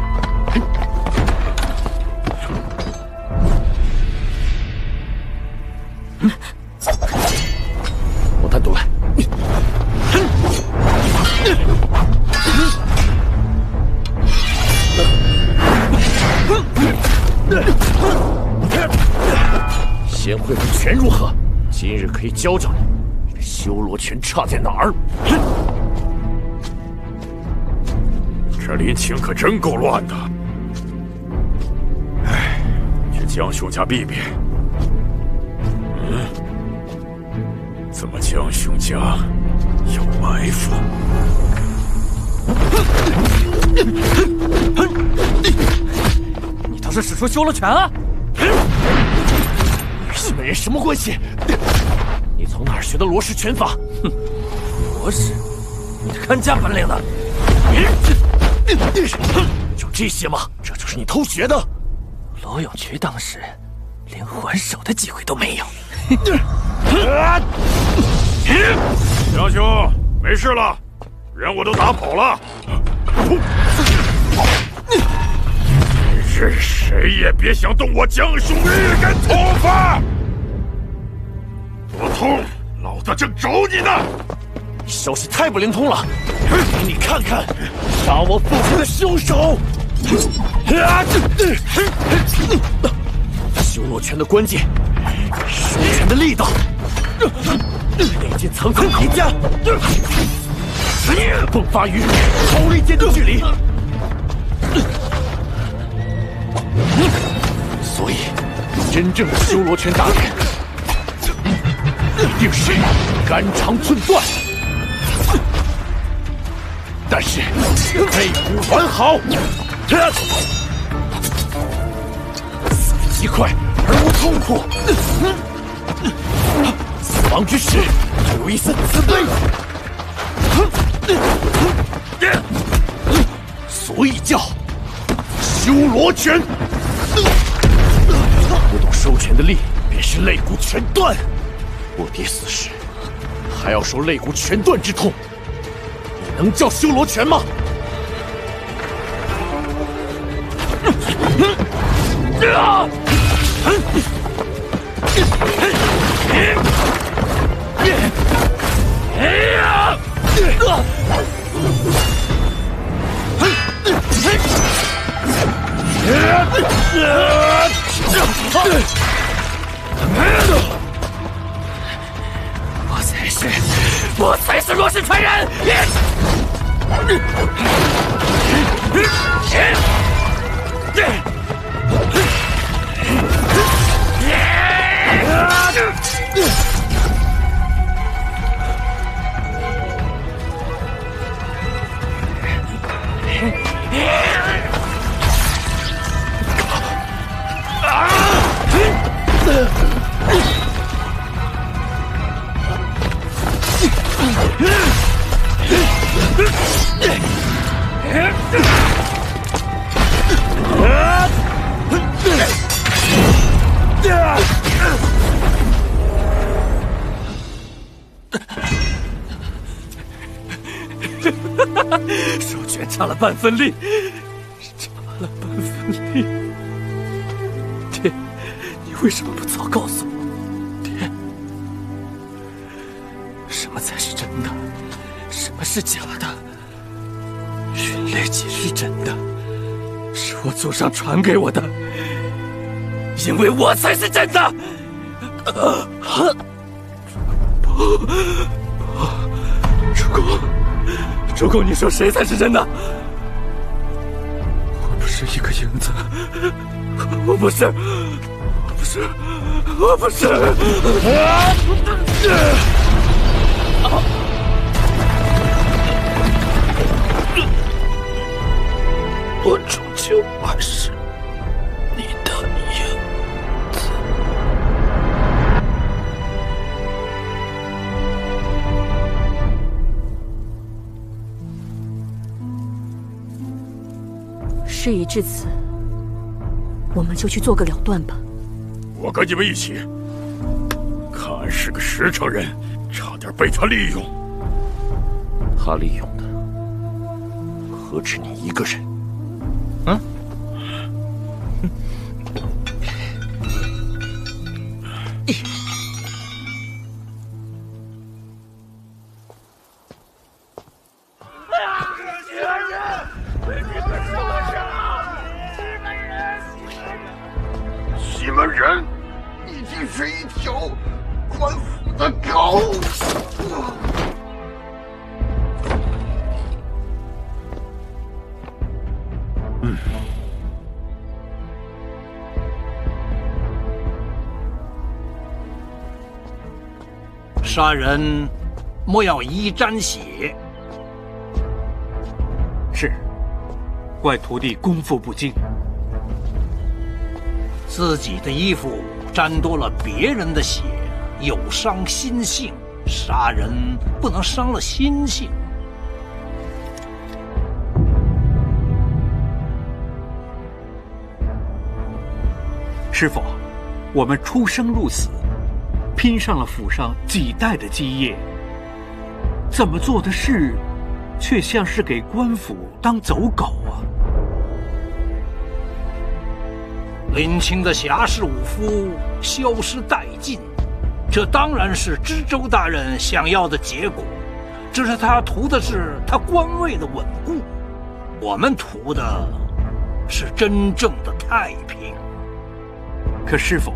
差在哪儿。这林清可真够乱的。哎，去江兄家避避。嗯，怎么江兄家有埋伏？你倒是使出修罗拳啊！与西门人什么关系？你从哪儿学的罗氏拳法？哼，罗氏，你的看家本领的。就这些吗？这就是你偷学的？罗永渠当时连还手的机会都没有。江兄，没事了，人我都打跑了。今日谁也别想动我江兄一根头发！我通，老子正找你呢！消息太不灵通了，给你看看杀我父亲的凶手！修罗拳的关键，收拳的力道，内劲层层叠加，迸发于毫厘间的距离。所以，真正的修罗拳打脸，一定是肝肠寸断。但是肋骨完好，死得极快而无痛苦，死亡之时还有一丝慈悲，所以叫修罗拳。不懂收拳的力，便是肋骨全断。我爹死时还要受肋骨全断之痛。你能叫修罗拳吗？是我才是弱势传人。耶半分力，差了半分力。爹，你为什么不早告诉我？爹，什么才是真的？什么是假的？云雷锦是真的，是我祖上传给我的，因为我才是真的。啊，不，主公，主公，你说谁才是真的？不是，我不是，我不是。我终究还是你的影子。事已至此，我们就去做个了断吧。我跟你们一起。看是个实诚人，差点被他利用。他利用的何止你一个人？杀人莫要衣沾血。是，怪徒弟功夫不精。自己的衣服沾多了别人的血，有伤心性。杀人不能伤了心性。师傅，我们出生入死，拼上了府上几代的基业，怎么做的事，却像是给官府当走狗啊！林清的侠士武夫消失殆尽，这当然是知州大人想要的结果。只是他图的是他官位的稳固，我们图的是真正的太平。可师傅，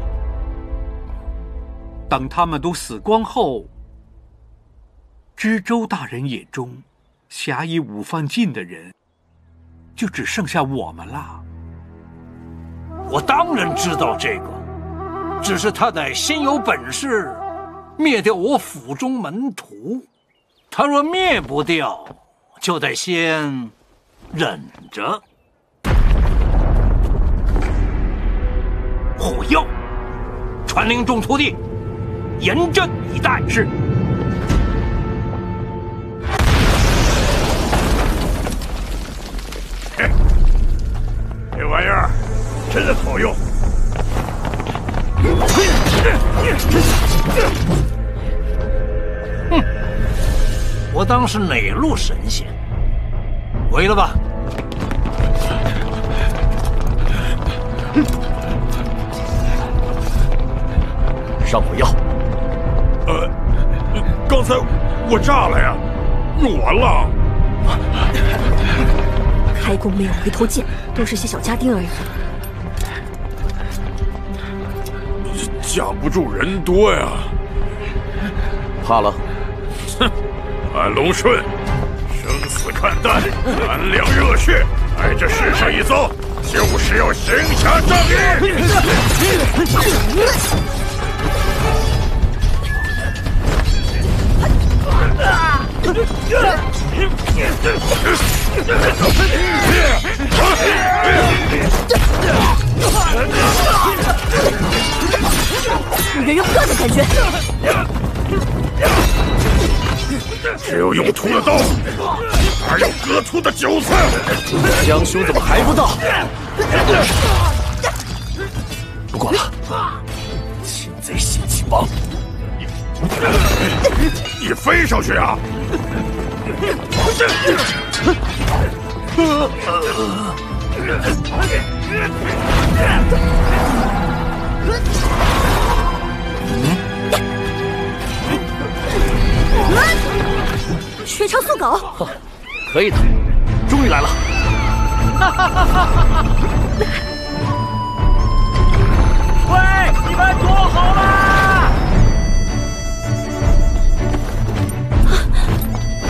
等他们都死光后，知州大人眼中侠义武犯尽的人，就只剩下我们了。我当然知道这个，只是他得先有本事灭掉我府中门徒。他若灭不掉，就得先忍着。火药，传令众徒弟，严阵以待。是。嘿，这玩意儿真的好用。哼，我当是哪路神仙？回了吧！上火药。呃，刚才我炸了呀，用完了。开弓没有回头箭，都是些小家丁而已。架不住人多呀。怕了？哼，俺龙顺生死看淡，胆量热血，来这世上一遭，就是要行侠仗义。有源源不断的感觉。只有用秃的刀，哪有割秃的韭菜？江兄怎么还不到？不管了，擒贼先擒王。你飞上去啊！全场速狗，可以的，终于来了。喂，你们躲好啦！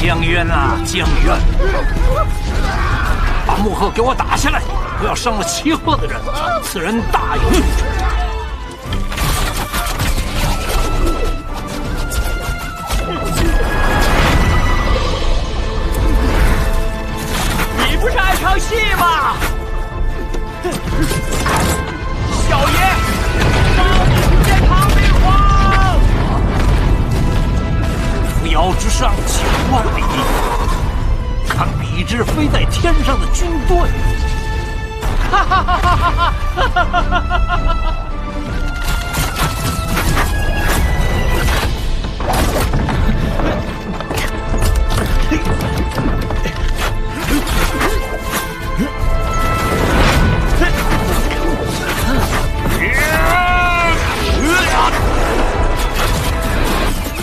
江渊啊，江渊，把木鹤给我打下来，不要伤了齐赫的人，此人大有用处。扶摇直上九万里，看比之飞在天上的军队。哈哈哈哈哈哈！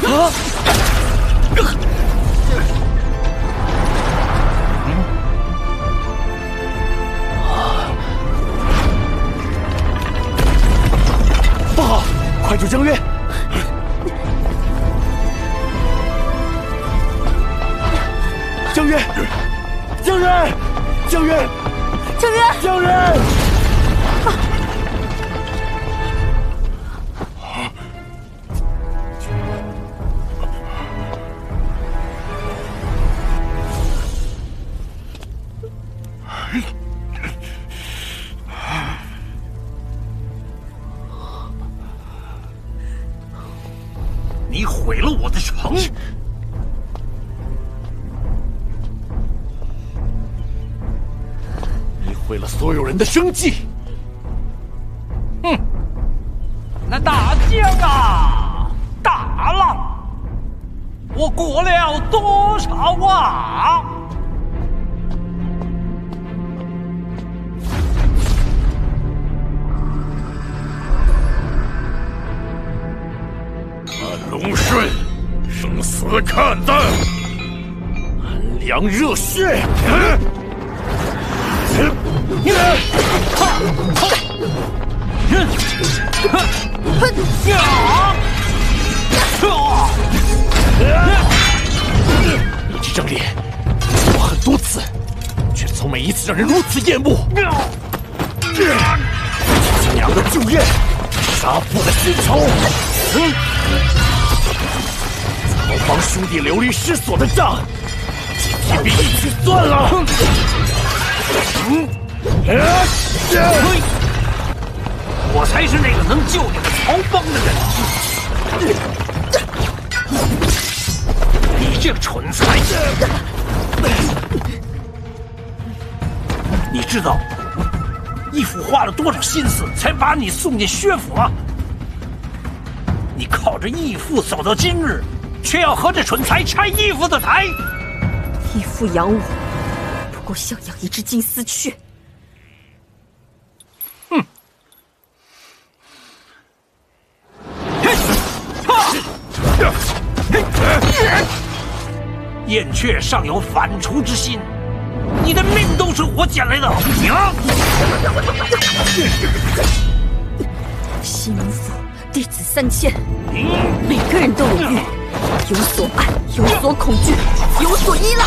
不快救江人的生计。失所的账，今天便一起算了。我才是那个能救你的曹帮的人。你这个蠢材！你知道义父花了多少心思才把你送进薛府吗？你靠着义父走到今日，却要和这蠢材拆义父的台。义父养我，不过像养一只金丝雀。燕雀尚有反刍之心，你的命都是我捡来的。娘！西门府弟子三千，每个人都有欲，有所爱，有所恐惧，有所依赖。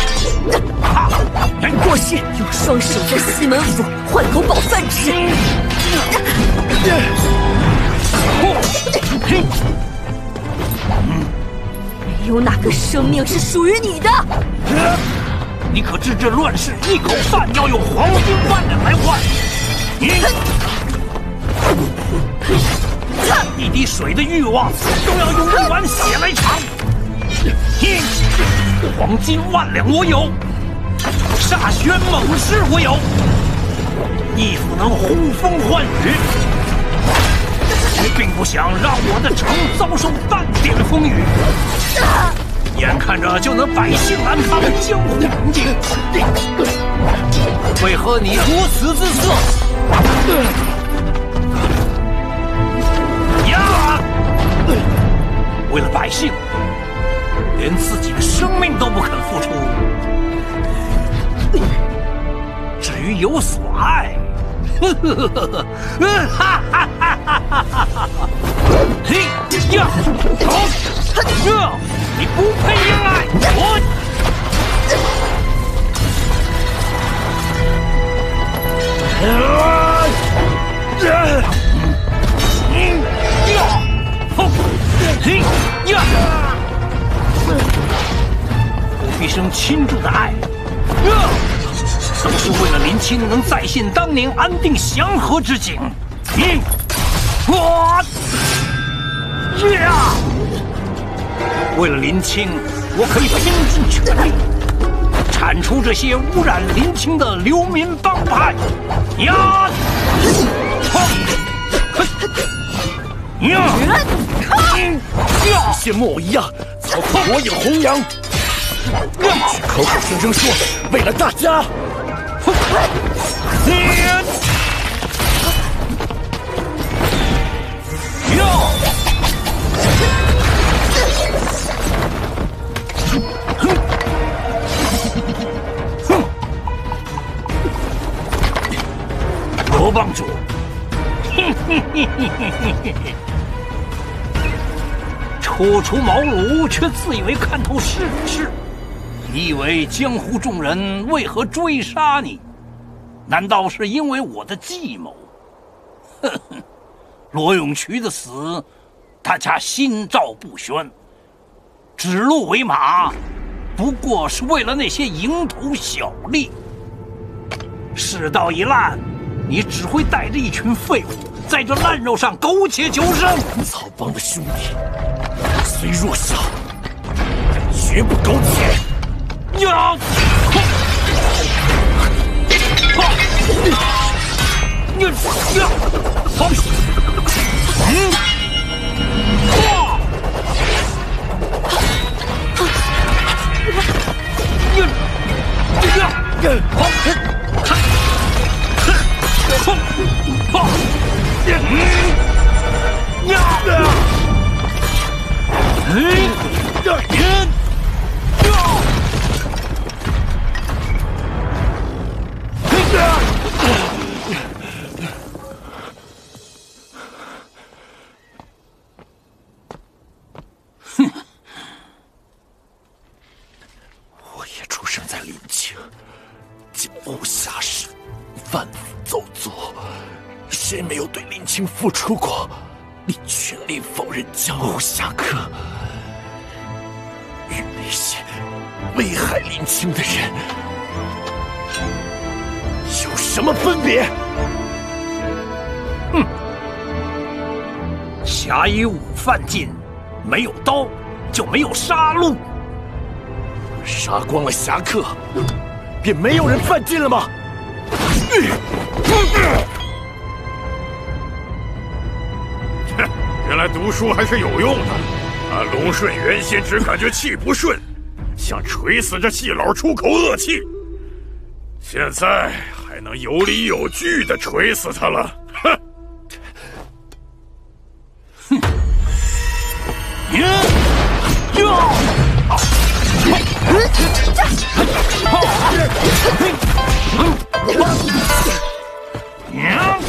我是用双手在西门府换口饱饭吃。没有哪个生命是属于你的。你可知这乱世一口饭要用黄金万两来换？你一滴水的欲望都要用一碗血来偿。你黄金万两我有，煞轩猛士我有，衣服能呼风唤雨，却并不想让我的城遭受半点风雨。眼看着就能百姓安康，江湖宁静，为何你如此自色？为了百姓，连自己的生命都不肯付出。至于有所爱，呵呵呵呵，哈哈哈哈哈哈！嘿呀，好，你不配应爱我！我毕生倾注的爱，都是为了林清能再现当年安定祥和之景。我呀！为了林清，我可以拼尽全力铲除这些污染林清的流民帮派。呀！呀！像木偶一样操控火影弘扬，口口声声说为了大家。初出茅庐却自以为看透世事，你以为江湖众人为何追杀你？难道是因为我的计谋？呵呵，罗永渠的死，大家心照不宣。指鹿为马，不过是为了那些蝇头小利。世道已烂。你只会带着一群废物，在这烂肉上苟且求生。曹帮的兄弟虽弱小，但绝不苟且。呀！你呀！好！嗯！哇！呀！呀！好！哼！哼！呀！呀！嗯！呀！呀！哼！我也出生在临清，江湖侠士，贩夫。走卒，谁没有对林清付出过？你去力否认江湖侠客，与那些危害林青的人有什么分别？哼！侠以武犯禁，没有刀就没有杀戮。杀光了侠客，便没有人犯禁了吗？原来读书还是有用的。俺，龙顺原先只感觉气不顺，想锤死这细佬出口恶气，现在还能有理有据的锤死他了。哼！娘！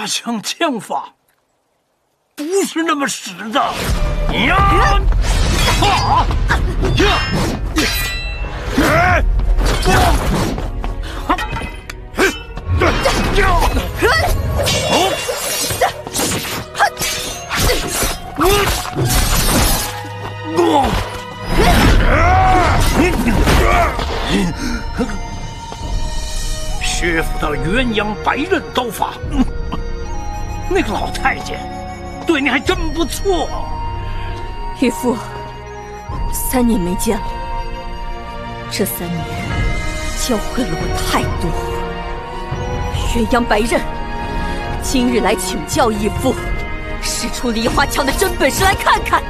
花枪枪法。不是那么使的。呀！啊！呀！哎！薛府的鸳鸯白刃刀法，嗯那个老太监对你还真不错。义父，三年没见了，这三年教会了我太多。鸳鸯白刃，今日来请教义父，使出梨花枪的真本事来看看。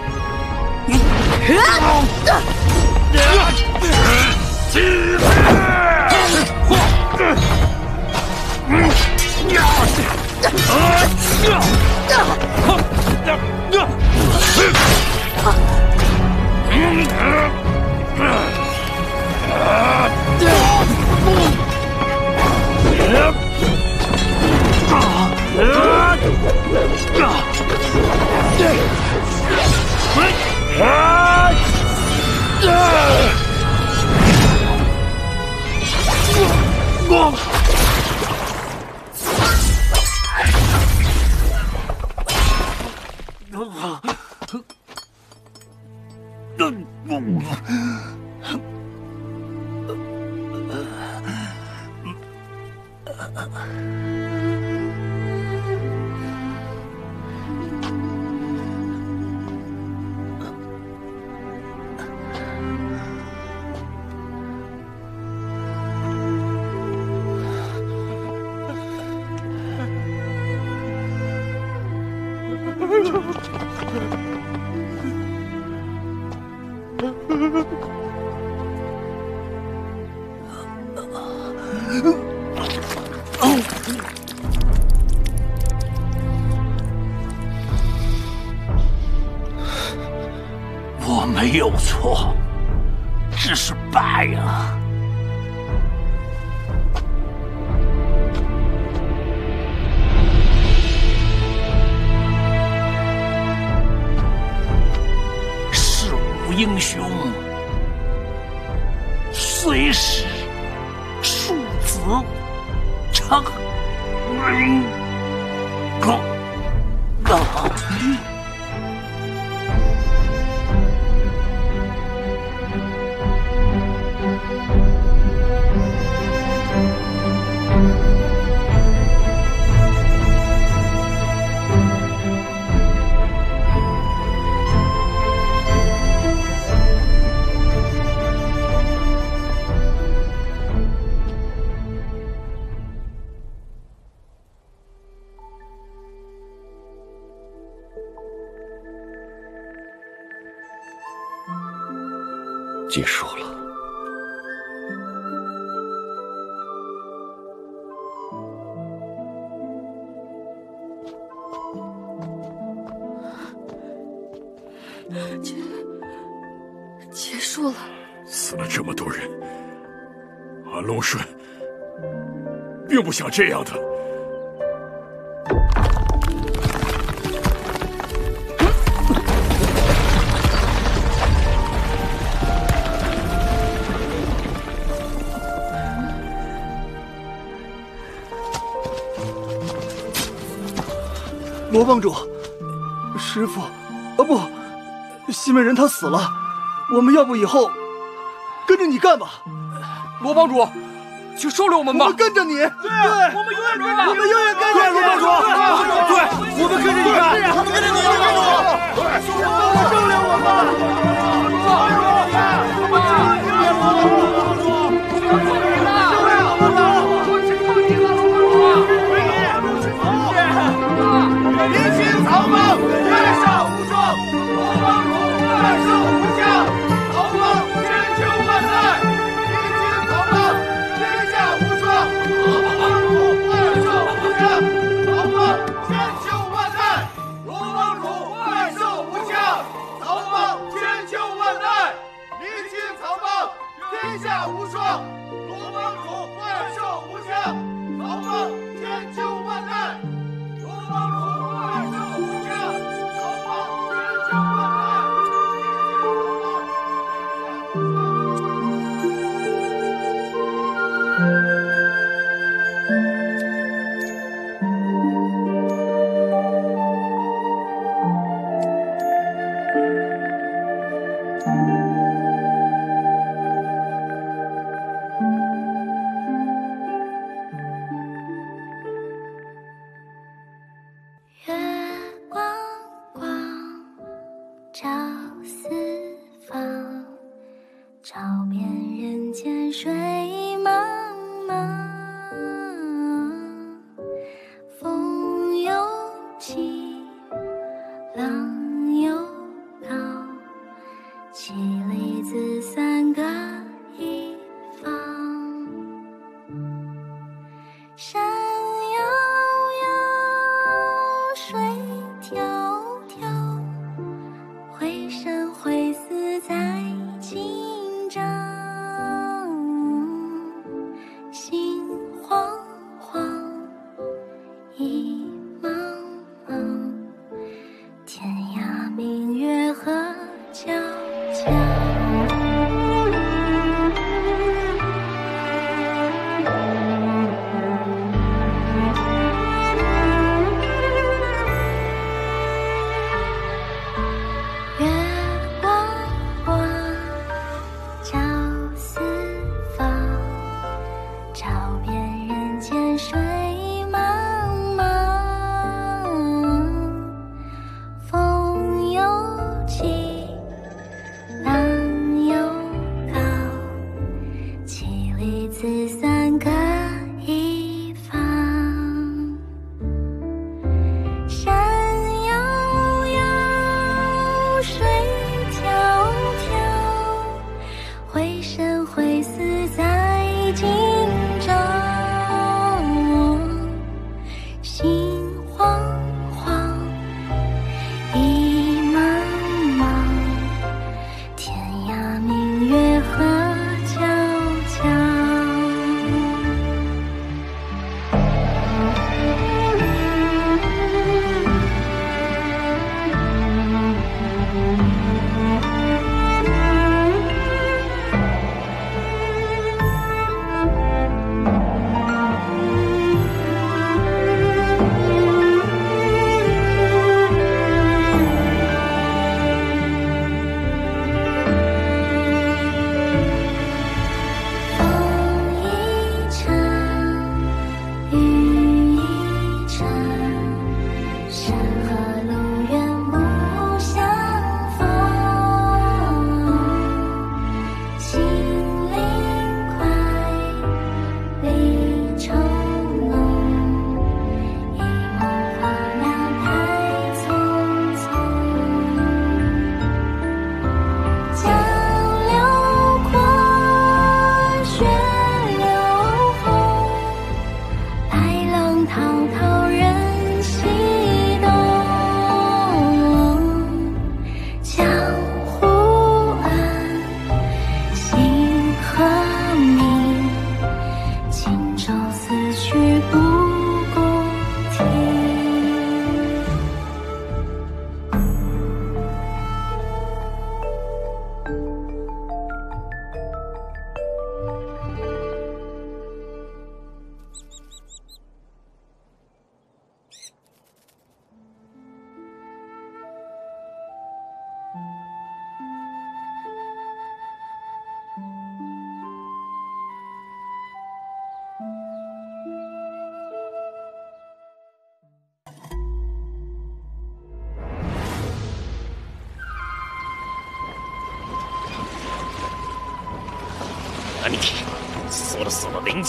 我这样的。罗帮主，师傅，啊不，西门人他死了，我们要不以后跟着你干吧？罗帮主，请收留我们吧！我们跟着你，对，我们永远跟着你，我们永远跟着你，罗帮主，对，我们跟着你干，我们跟着你，罗帮主，对，收留我们。年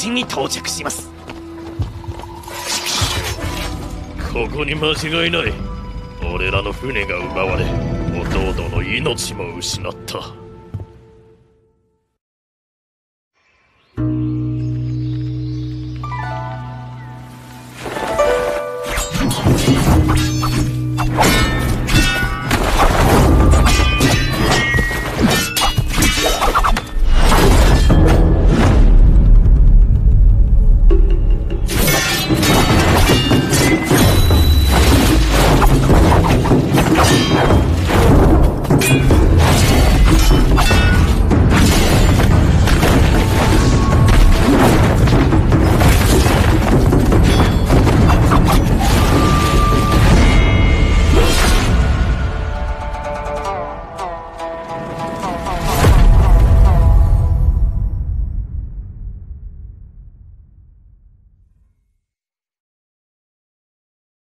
そろ隣人に到着します。ここに間違いない。俺らの船が奪われ弟の命も失った。